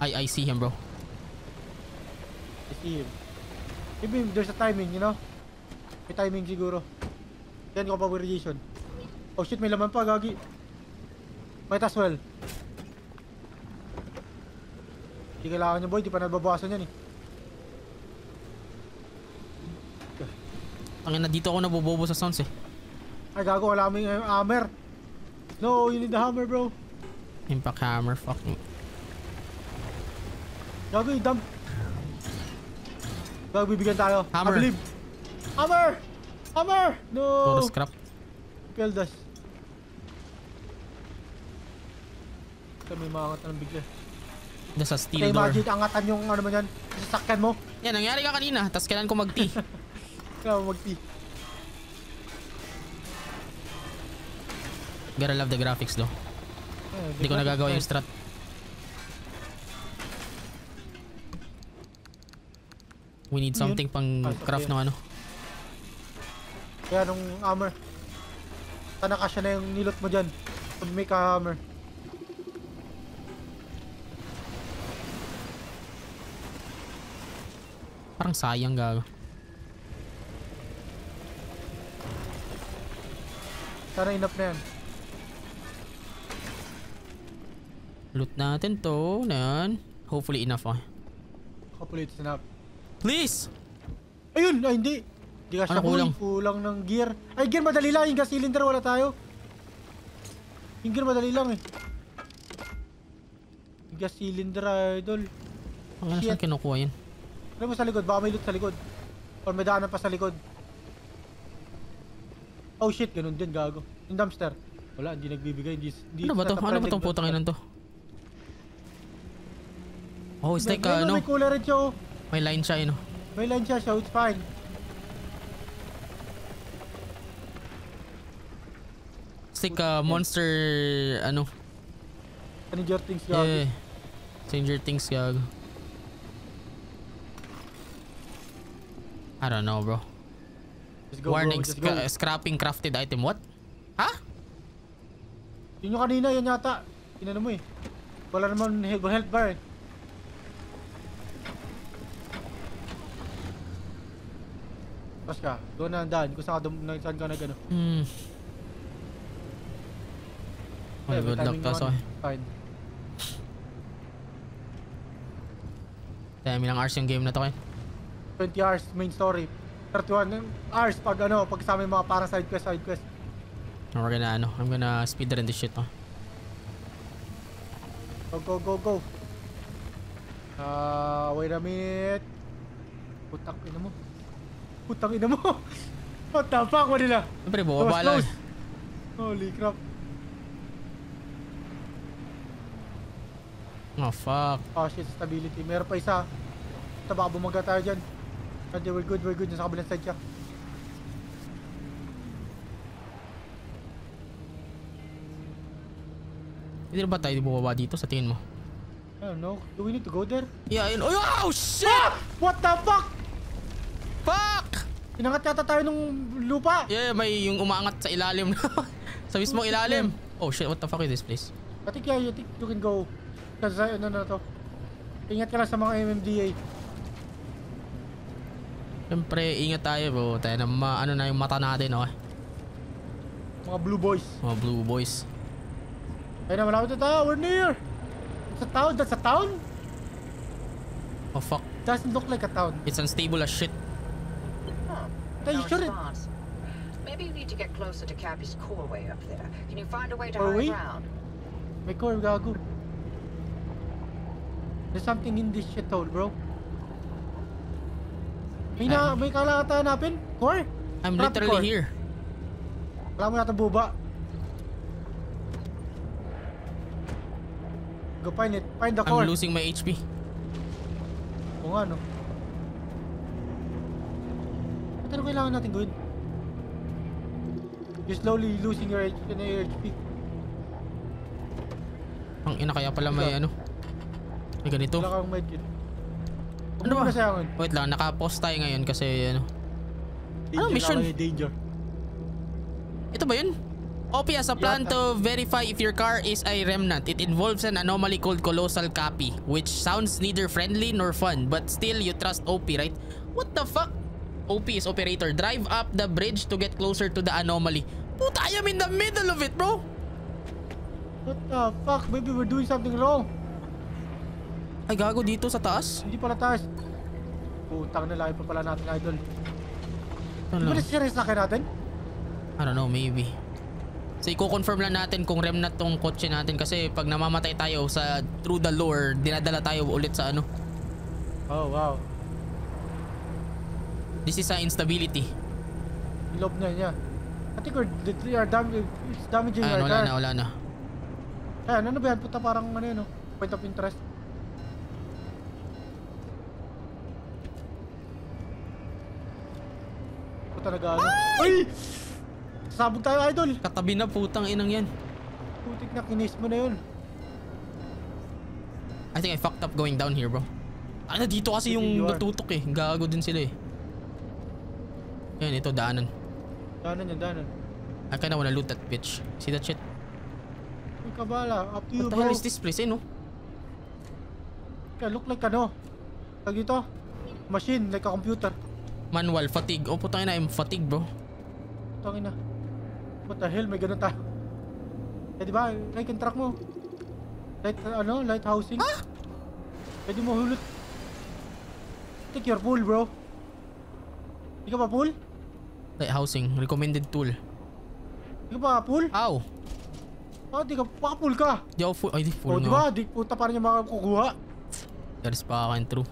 I, I see him, bro. I see him. Maybe there's a timing, you know? May timing siguro. Yan ko pa with radiation. Oh shit, may laman pa, gagi. Might as well. Hindi kailangan niya boy, di pa nababawasan yan eh. Ang ina, dito ako nabobobo sa sounds eh. Ay gago, wala kaming uh, hammer. No, you need the hammer bro. Impact hammer, fuck me. Gago, yung dump. Gago, bibigyan tayo. Hammer. I believe. Hammer! Hammer! No! Puro scrap. Ito may mga angatan ng bigla. Doon sa Kaya steel door. imagine, angatan yung ano mo yan, sasakyan mo. Yan, nangyari ka kanina. Tapos kailan ko mag-tea. Kaya mo mag-tea. Gotta love the graphics though. Eh, Hindi ko nagagawa yung strat. We need Yun. something pang Ah, craft ng ano. Kaya nung hammer. Sana kasya na yung nilot mo dyan. Pag may ka-hammer. Parang sayang gago. Sana enough na yan. Loot natin to. Na yan. Hopefully enough ah. Hopefully it's enough. Please! Ayun! Ay hindi! Hindi ka Ano kulang? Kulang ng gear. Ay gear madali lang. Yung gas cylinder wala tayo. Yung gear madali lang eh. Yung gas cylinder idol. Ang ano saan kinukuha yan? Ano mo sa likod? Baka may loot sa likod. Or may daanan pa sa likod. Oh shit, ganun din gago. Yung dumpster. Wala, hindi nagbibigay. Hindi, hindi Ano ba to? Ano ba tong putang inan to? Oh, it's like uh, ano? May cooler rin siya oh. May line siya oh. May line siya, so it's fine. It's like uh, monster ano? Stranger things gago. Yeah. Stranger Things gago. I don't know, bro. Just go, Warning, bro. Just go. scra- scrapping crafted item. What? Ha? Yun yung kanina, yan yata. Inano mo eh. Wala naman he- health bar eh. Pas ka, doon na ang daan. Kung saan ka, na- saan ka nag ano. Hmm. Ay, Eh, good luck timing to. naman So, eh. Fine. dami lang hours yung game na to, eh. 20 hours main story. 31 hours pag ano, pag sa amin mga parang side quest, side quest. We're gonna, ano, I'm gonna speedrun this shit, oh. Go, go, go, go. Ah, wait a minute. Putang ina mo. Putang ina mo. What the fuck, Manila? Siyempre, That was bumaba lang. close. Holy crap. Oh, fuck. Oh shit, stability. Meron pa isa. Ito baka bumaga tayo dyan. Okay, we're good, we're good. Nasa kabilang side siya. Hindi ba tayo bumaba dito sa tingin mo? I don't know. Do we need to go there? Yeah, yun. Oh, oh shit! Ah! What the fuck? Fuck! Inangat yata tayo nung lupa. Yeah, may yung umaangat sa ilalim na. sa mismong ilalim. Oh shit, what the fuck is this place? I think yeah, I think you can go. Kasi ano na to. Ingat ka lang sa mga MMDA. Siyempre, ingat tayo bro. Tayo na ma ano na yung mata natin, okay? Mga blue boys. Mga blue boys. Ayun na, malapit na tayo. We're near. It's a town. That's a town? Oh fuck. Doesn't look like a town. It's unstable as shit. Huh. No you shouldn't-. Maybe you need to get closer to Cappy's core way up there. Can you find a way to hurry way? around? May core gago. There's something in this shit hole, bro. May na, may kalata hanapin? Core? I'm Trap literally core. here. Wala mo natin buba. Go find it. Find the core. I'm losing my HP. Oo nga, no? Ba't ano kailangan natin gawin? You're slowly losing your HP your HP. Ang ina kaya pala may ano. May ganito. Wala kang medkit. Ano ba? sayangin. Wait lang, naka-pause tayo ngayon kasi ano. Ano, Danger mission? naman yung Danger. Ito ba yun? OP has a plan to verify if your car is a remnant. It involves an anomaly called Colossal Copy, which sounds neither friendly nor fun, but still you trust OP, right? What the fuck? OP is operator. Drive up the bridge to get closer to the anomaly. Puta, I am in the middle of it, bro! What the fuck? Maybe we're doing something wrong. Ay, gago dito sa taas? Hindi pala taas. Putang na laki pa pala natin, idol. Ano? Ba na-serious na kayo natin? I don't know, maybe. So, i-confirm lang natin kung remnant tong kotse natin kasi pag namamatay tayo sa through the lore, dinadala tayo ulit sa ano. Oh, wow. This is a instability. Loob na niya. I think we're, they are dam it's damaging Ayan, our wala car. na, wala na. Ayan, ano ba yan? Puta parang ano yun, no? Point of interest. Puta nag-ano. Ay! Sabog tayo, idol! Katabi na putang inang yan. Putik na kinis mo na yun. I think I fucked up going down here, bro. Ano, dito kasi yung natutok eh. Gago din sila eh. Yan, ito, daanan. Danan yan, danan. I kinda wanna loot that bitch. See that shit? Uy, kabala. Up to you, What the bro. hell is this place eh, no? Look like ano. Tag ito. Machine, like a computer. Manual, fatigue. Oh, putang ina, I'm fatigue, bro. Tangin na. What the hell, may ganun tayo. Eh, di ba? Like yung truck mo. Light, ano, light housing. Pwede mo hulot. Take your pool, bro. Di ka pa pool? Like housing, recommended tool. Di ka pa pool? Ow! Ah, di ka pa pool ka. Di ako full. Ay, di O, full di nga. ba? Di puta pa rin yung mga kukuha. That is fucking true.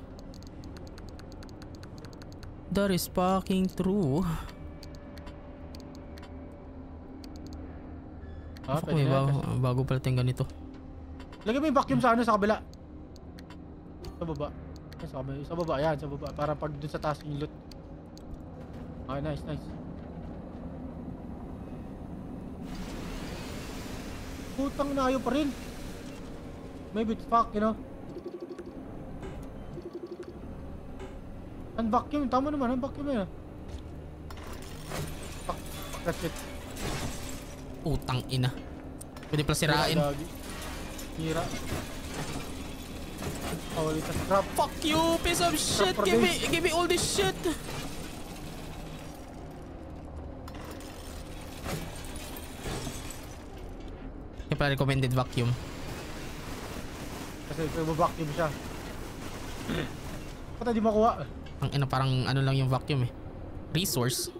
That is fucking true. Ah, Fuck, may bago, bago pala tayong ganito. Lagyan mo yung vacuum sa ano, sa kabila. Sa baba. Sa kabila. Sa baba, yan, sa baba. Para pag dun sa taas yung loot. Okay, nice, nice. Putang na ayaw pa rin. Maybe it's fuck, you know. Ang vacuum, tama naman, ang vacuum yun. Fuck, fuck that shit. Putang ina. Pwede pala sirain. Hira. Oh, ito scrap. Fuck you, piece of shit! Give me, give me all this shit! Kaya pala recommended vacuum. Kasi vacuum siya. Pata di makuha. Ang ina parang ano lang yung vacuum eh. Resource.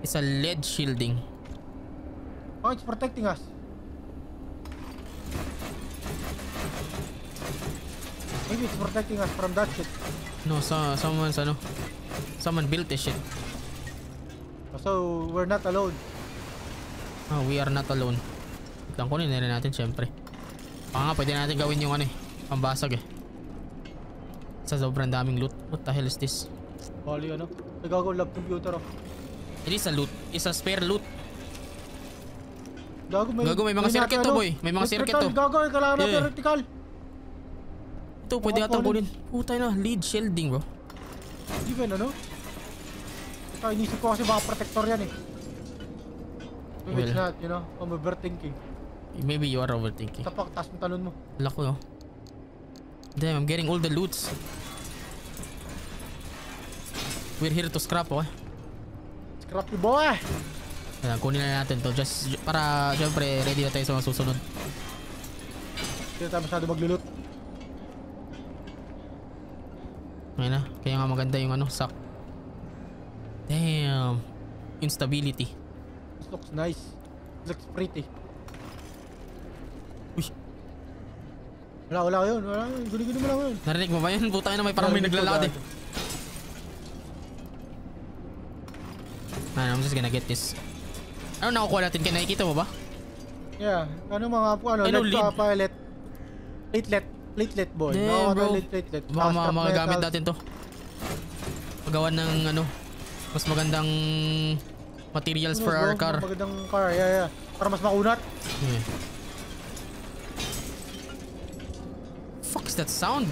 It's a lead shielding. Oh, it's protecting us. Maybe it's protecting us from that shit. No, so, someone's ano. Someone built this shit. So, we're not alone. Oh, we are not alone. Lang kunin na rin natin syempre. Baka nga pwede natin gawin yung ano eh. Pambasag eh. Sa sobrang daming loot. What the hell is this? Bali ano. Nagagaw lab computer oh. It is a loot. It's a spare loot. Gago may... Gago, may mga circuit to, boy. May mga circuit to. Gago, kailangan natin Yeah. vertical. Ito, pwede Mga atang kunin. opponents. Puta na, lead shielding bro. Even ano? Ito, inisip ko kasi baka protector yan eh. Maybe it's Well. not, you know. I'm overthinking. Maybe you are overthinking. Tapak, taas mo talon mo. Wala ko oh. Damn, I'm getting all the loots. We're here to scrap oh. Scrappy boy! Ayan, kunin na natin to. Just para syempre ready na tayo sa mga susunod. Hindi na tayo masyado maglulot. Ayun na. Kaya nga maganda yung ano, sack. Damn. Instability. This looks nice. looks pretty. Uy, Wala, wala yun. Wala. Guli-guli mo lang yun. narinig mo ba yun? Puta na may parang may naglalakad eh. Man, I'm just gonna get this. Ano nakukuha natin? Nakikita mo ba? Yeah. Ano mga ano, Ay, no, lead pa, pilot. Platelet. Platelet boy. Damn, Mga bro. platelet. Baka Mga magagamit metals. natin to. Paggawa ng ano, mas magandang materials Ano, for bro? our car. Magandang car, yeah, yeah. Para mas makunat. Yeah. Fuck is that sound?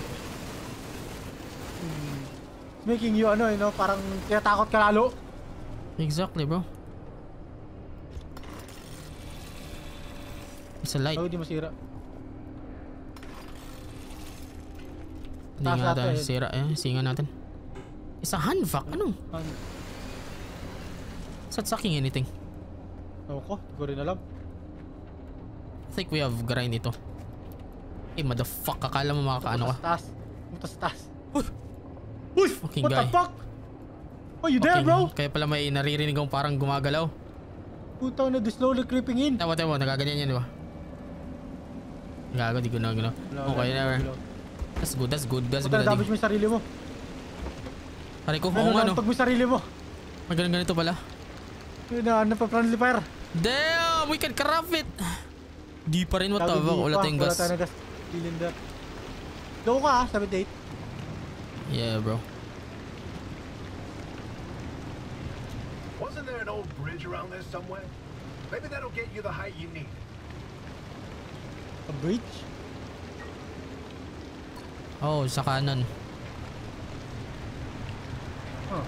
Making you, ano, you know, parang tinatakot ka lalo. Exactly, bro. It's a light. Oh, hindi masira. Hindi nga tayo sira. Eh, singa natin. It's a hand vac. Ano? Is that sucking anything? ewan ko, hindi ko rin alam. I think we have grind ito. Eh, motherfuck. Akala mo makakaano ka. Pumunta sa taas. Pumunta sa taas. Uy! Uy! Fucking What guy. the fuck? Oh, you there, Fucking- bro? Kaya pala may naririnig akong parang gumagalaw. Putang na, slowly creeping in. Tawa, tawa. Nagaganyan yan, di ba? Gago, di ko na gano. Wala, Okay, wala, never. wala. That's good, that's good, that's Puta good. na damage mo yung sarili mo. Aray ko, oo Ano nga lang, no. pag mo sarili mo. May ganun ganito pala. Yun na, ano pa, friendly fire. Damn! We can craft it! Di pa rin, what the fuck? Wala tayong Wala gas. tayong gas. Cylinder. Go ka ah, 78. Yeah, bro. There an old bridge around there somewhere? Maybe that'll get you the height you need. A bridge? Oh, sa kanan. Huh.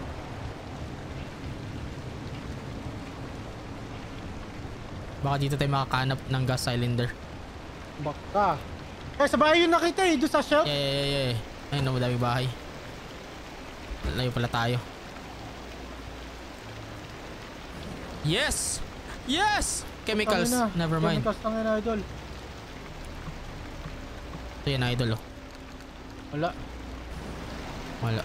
Baka dito tayo makakanap ng gas cylinder. Baka. Eh, sa bahay yun nakita eh, doon sa shelf. Yeah, yeah, yeah. Ayun na, madaming bahay. Layo pala tayo. Yes! Yes! Chemicals. Tangina, Never mind. Chemicals lang yun, idol. Ito yun, idol. Oh. Wala. Wala.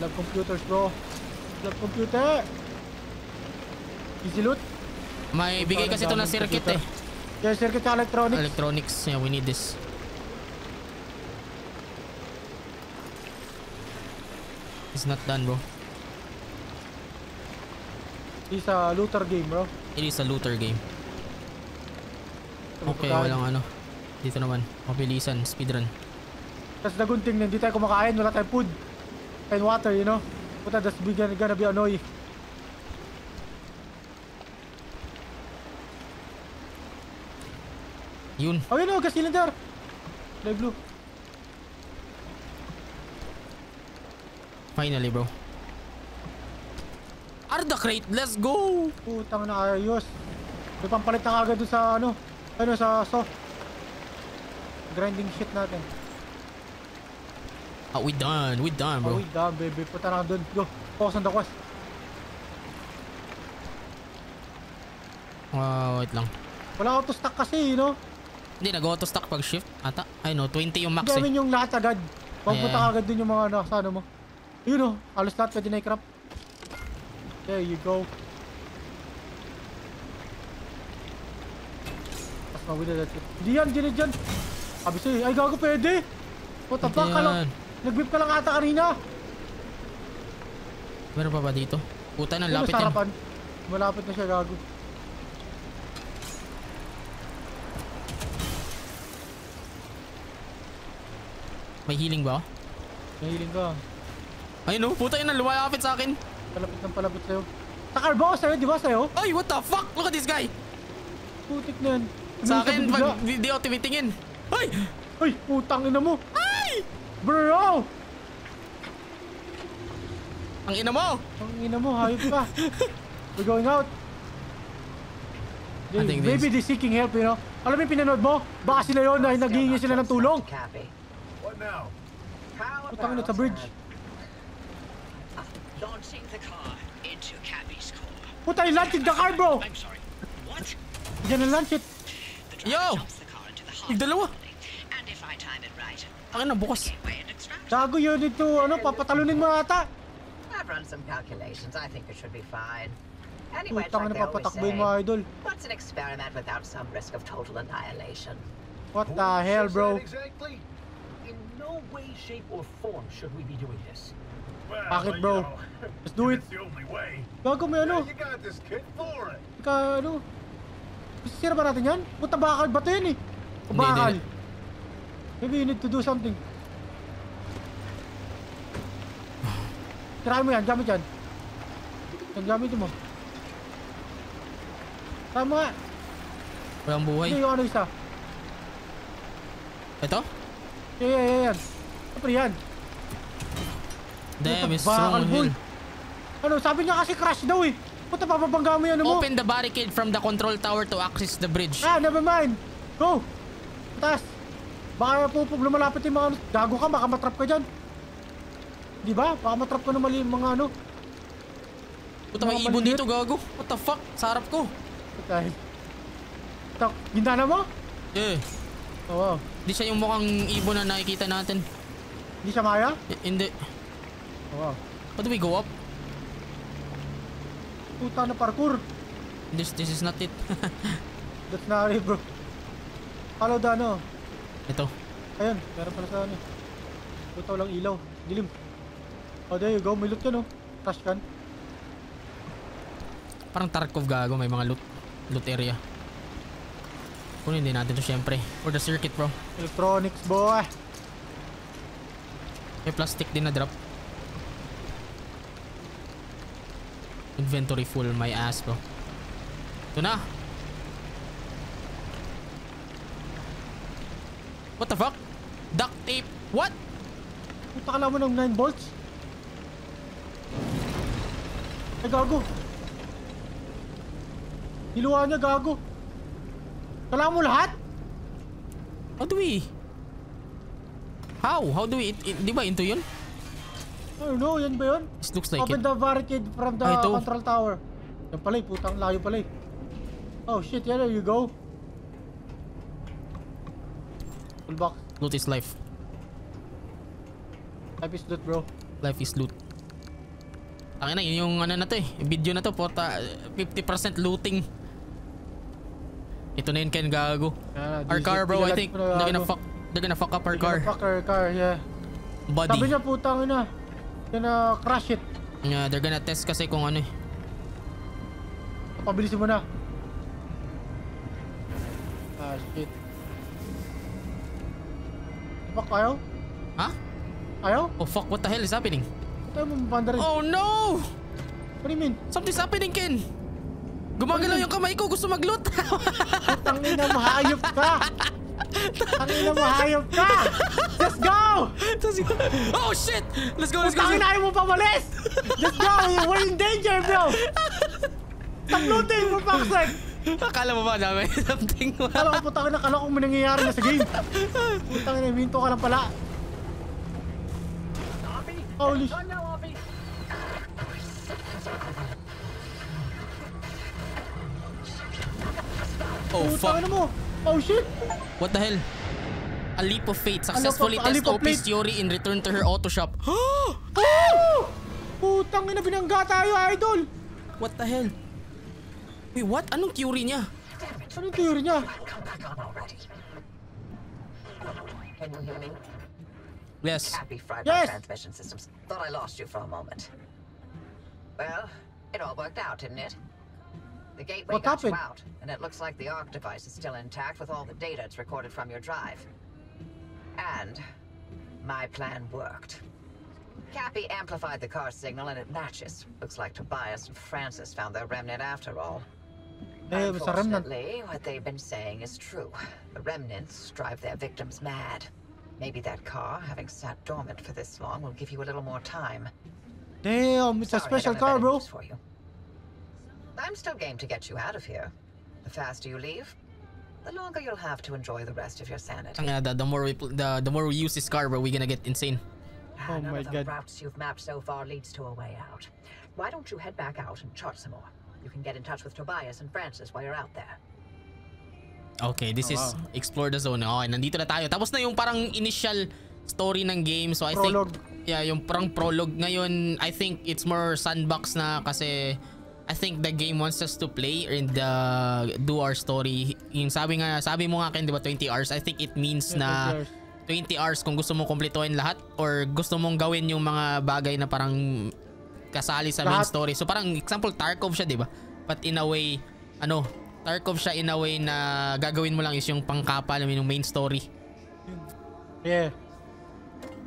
Love computers, bro. Love computer. Easy loot. May bigay kasi ito ng circuit eh. Yeah, circuit electronics. Electronics. Yeah, we need this. It's not done, bro. It's a looter game, bro. It is a looter game. Okay, walang ano. Dito naman. Mabilisan. Speedrun. Tapos nagunting na hindi tayo kumakain, wala tayong food. And water, you know? Puta, that's be gonna, be annoying. Yun. Oh, yun o, gas cylinder. Blue. Finally, bro. Arda crate. Let's go! Putang na ayos. May pampalit na agad sa ano, ano sa soft. Grinding shit natin. Ah, we done. We done, Oh, bro. wait, damn, baby. Punta na doon. Go. Focus on the quest. Ah, wait lang. Wala auto stack kasi, you know? Hindi, nag-auto stock pag shift. Ata. Ay no, 20 yung max eh. Gamit yung lahat agad. Pagpunta ka agad dun yung mga nasa ano mo. Yun o, halos lahat pwede na i-crop. There you go. Mas mawila it. Hindi yan, hindi dyan. Sabi sa'yo, ay gago pwede. What the Pwede fuck ka lang? yan. Nag-whip ka lang ata kanina. Meron pa ba dito? Puta na, lapit yan. harapan. Malapit na siya gago. May healing ba? Nahiling ka. Ay no, puta yun na, lumalapit sa akin. Palapit ng palapit sa'yo. Sa carbo ko sa'yo, di ba sa'yo? Ay, what the fuck? Look at this guy! Putik na yan. Sa akin, pag di, di ako tumitingin. Ay! Ay, putang ina mo. Ay! Bro! Ang ina mo! Ang ina mo, hayop ka. We're going out. I They, think maybe they're seeking help, you know? Alam mo yung pinanood mo? Baka sila yun na naghihingi sila ng tulong. Cappy. What now? How Putang ina, sa bridge. Launching the car into Cappy's core. Puta, yung launching the car, bro! I'm sorry. What? Diyan ang launch it. The Yo! Yung dalawa. And if I time it right, Akin na, bukas. Gago yun dito, ano, papatalunin mo ata. I've run some calculations. I think it should be fine. Anyway, Putang like always papatakboy say, mo, idol. what's an experiment without some risk of total annihilation? What the hell, bro? Exactly. In no way, shape, or form should we be doing this. Bakit, bro? Let's do it. Gago may ano, ka, ano. Sisira ba natin yan? Puta, bakal ba ito yan eh? O bakal? Maybe you need to do something. Tirahin mo yan, gamit yan. Yan, gamitin mo. Tama mo nga. Walang buhay. Hindi yung ano isa. Ito? Yeah, yeah, yeah, yan. Siyempre yan. Damn, it's strong bakal, boy. Ano, sabi niya kasi crash daw eh. Puta, papabangga mo yan ano mo. Open the barricade from the control tower to access the bridge. Ah, never mind. Go. Taas. Baka po pag lumalapit yung mga ano. Gago ka, baka matrap ka dyan. Di ba? Baka matrap ka ng mali mga ano. Puta, may ibon dito, gago. What the fuck? Sa harap ko. Dahil. Tak, gindana mo? Eh, Oo. wow. di siya yung mukhang ibon na nakikita natin. Hindi siya maya? Eh, hindi. Wow. How do we go up? Puta na parkour. This this is not it. That's not it, bro. Follow the ano. Ito. Ayun, meron pala sa ano. Puta walang ilaw. Dilim. Oh, there you go. May loot ka, no? Trash can. Parang Tarkov gago, may mga loot, loot area. Kunin din natin to syempre. For the circuit bro. Electronics, boy. May plastic din na drop. Inventory full, my ass bro. Ito na. What the fuck? Duct tape. What? Puta ka mo ng 9 volts. Ay, gago. Niluwa niya, gago. Kailangan mo lahat? How do we? How? How do we? It, it, di ba into yun? Don't know, yan ba yun? This looks like Open it. the barricade from the Ah, ito. control tower. Yan pala eh, putang layo pala eh. Oh shit, yeah, there you go. Full box. Loot is life. Type is loot, bro. Life is loot. Tangina, yun yung ano na to eh. Video na to, porta 50% looting. Ito na yun, Ken Gago. Yan, Our car, bro, I think na, they're gonna ano. fuck they're gonna fuck up our car. Fuck our car, yeah. Sabi Body. niya, putang ina. Gonna crash it. Yeah, they're gonna test kasi kung ano eh. Pabilisin mo na. Ah, shit. Fuck, ayaw? Ha? Ayaw? Oh fuck, what the hell is happening? Tayo mo mabanda rin. Oh no! What do you mean? Something's happening, Ken! Gumagalaw yung kamay ko, gusto mag-loot! Tangina mo, hayop ka! Tangina mo, hayop ka! Just go! Tapos yun- oh shit! Let's go, let's go! Tangina ayaw mo pamalis! Just go! We're in danger, bro! For fuck's sake! Akala mo ba dami? Something Kala ko putang ina, kala ko may nangyayari na sa game. Putang ina, minto ka lang pala. Holy Oppie. Oh Putang fuck! ina mo! Oh shit! What the hell? A leap of fate successfully a leap test of OP's fate. theory in return to her auto shop. Oh! Putang ina, binangga tayo, idol! what the hell? Wait, what? Anong theory niya? Anong theory niya? Come back on already. Can you hear me? Yes. Happy fried Yes. transmission systems. Thought I lost you for a moment. Well, it all worked out, didn't it? The gateway What got you happened? out, and it looks like the Arc device is still intact with all the data it's recorded from your drive. And my plan worked. Cappy amplified the car signal and it matches. Looks like Tobias and Francis found their remnant after all. Eh, sa remnant. Unfortunately, what they've been saying is true. The remnants drive their victims mad. Maybe that car, having sat dormant for this long, will give you a little more time. Damn, it's a Sorry, I special car, bro. For you. I'm still game to get you out of here. The faster you leave, the longer you'll have to enjoy the rest of your sanity. Ang, uh, the, the more we pl- the the more we use this car, bro, we gonna get insane. Oh None my of the God. routes you've mapped so far leads to a way out. Why don't you head back out and chart some more? You can get in touch with Tobias and Francis while you're out there. Okay, this Oh, is wow. explore the zone. Okay, nandito na tayo. Tapos na yung parang initial story ng game. So I Prologue. think yeah, yung parang prologue ngayon, I think it's more sandbox na kasi I think the game wants us to play and uh, do our story. Yung sabi nga, sabi mo nga Ken, 'di ba 20 hours? I think it means na 20 20 hours kung gusto mong kumpletuhin lahat or gusto mong gawin yung mga bagay na parang kasali sa main story. So parang example Tarkov siya, 'di ba? But in a way, ano, Tarkov siya in a way na gagawin mo lang is yung pangkapa alam mo, yung main story. Yeah.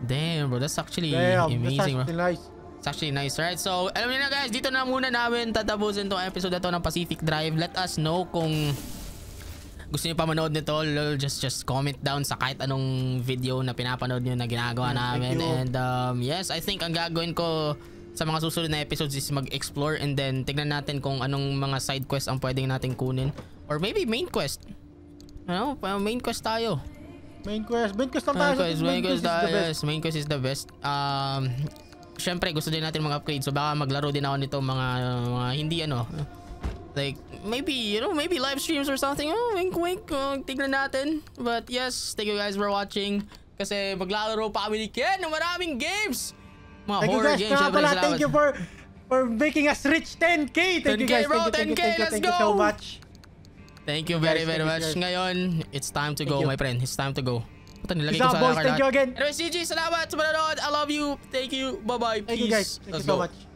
Damn, bro, that's actually Damn, amazing, bro. that's actually nice. It's actually nice, right? So, alam niyo na guys, dito na muna namin tatapusin tong episode na to ng Pacific Drive. Let us know kung gusto niyo pa manood nito, lol, just just comment down sa kahit anong video na pinapanood niyo na ginagawa Mm, namin. And um, yes, I think ang gagawin ko sa mga susunod na episodes is mag-explore and then tignan natin kung anong mga side quest ang pwedeng natin kunin. Or maybe main quest. Ano, main quest tayo. Main quest. Main quest lang tayo. Main quest, main quest, is the best. yes, main quest is the best. Um, syempre gusto din natin mga upgrade so baka maglaro din ako nito mga mga hindi ano like maybe you know maybe live streams or something oh wink wink oh, tignan natin but yes thank you guys for watching kasi maglalaro pa kami ni Ken ng maraming games mga Thank you horror guys. games syempre, pala, thank you for for making us reach 10k. Thank you 10K, guys. bro, Thank you, thank you, 10K, thank you, let's thank you so go. much. thank you very very you, much ngayon it's time to go you. my friend it's time to go Puta, nilagay Peace ko sa boys. Thank you again. Anyway, CG, salamat sa manonood. I love you. Thank you. Bye-bye. Thank you Peace. guys. Thank Let's you so go. much.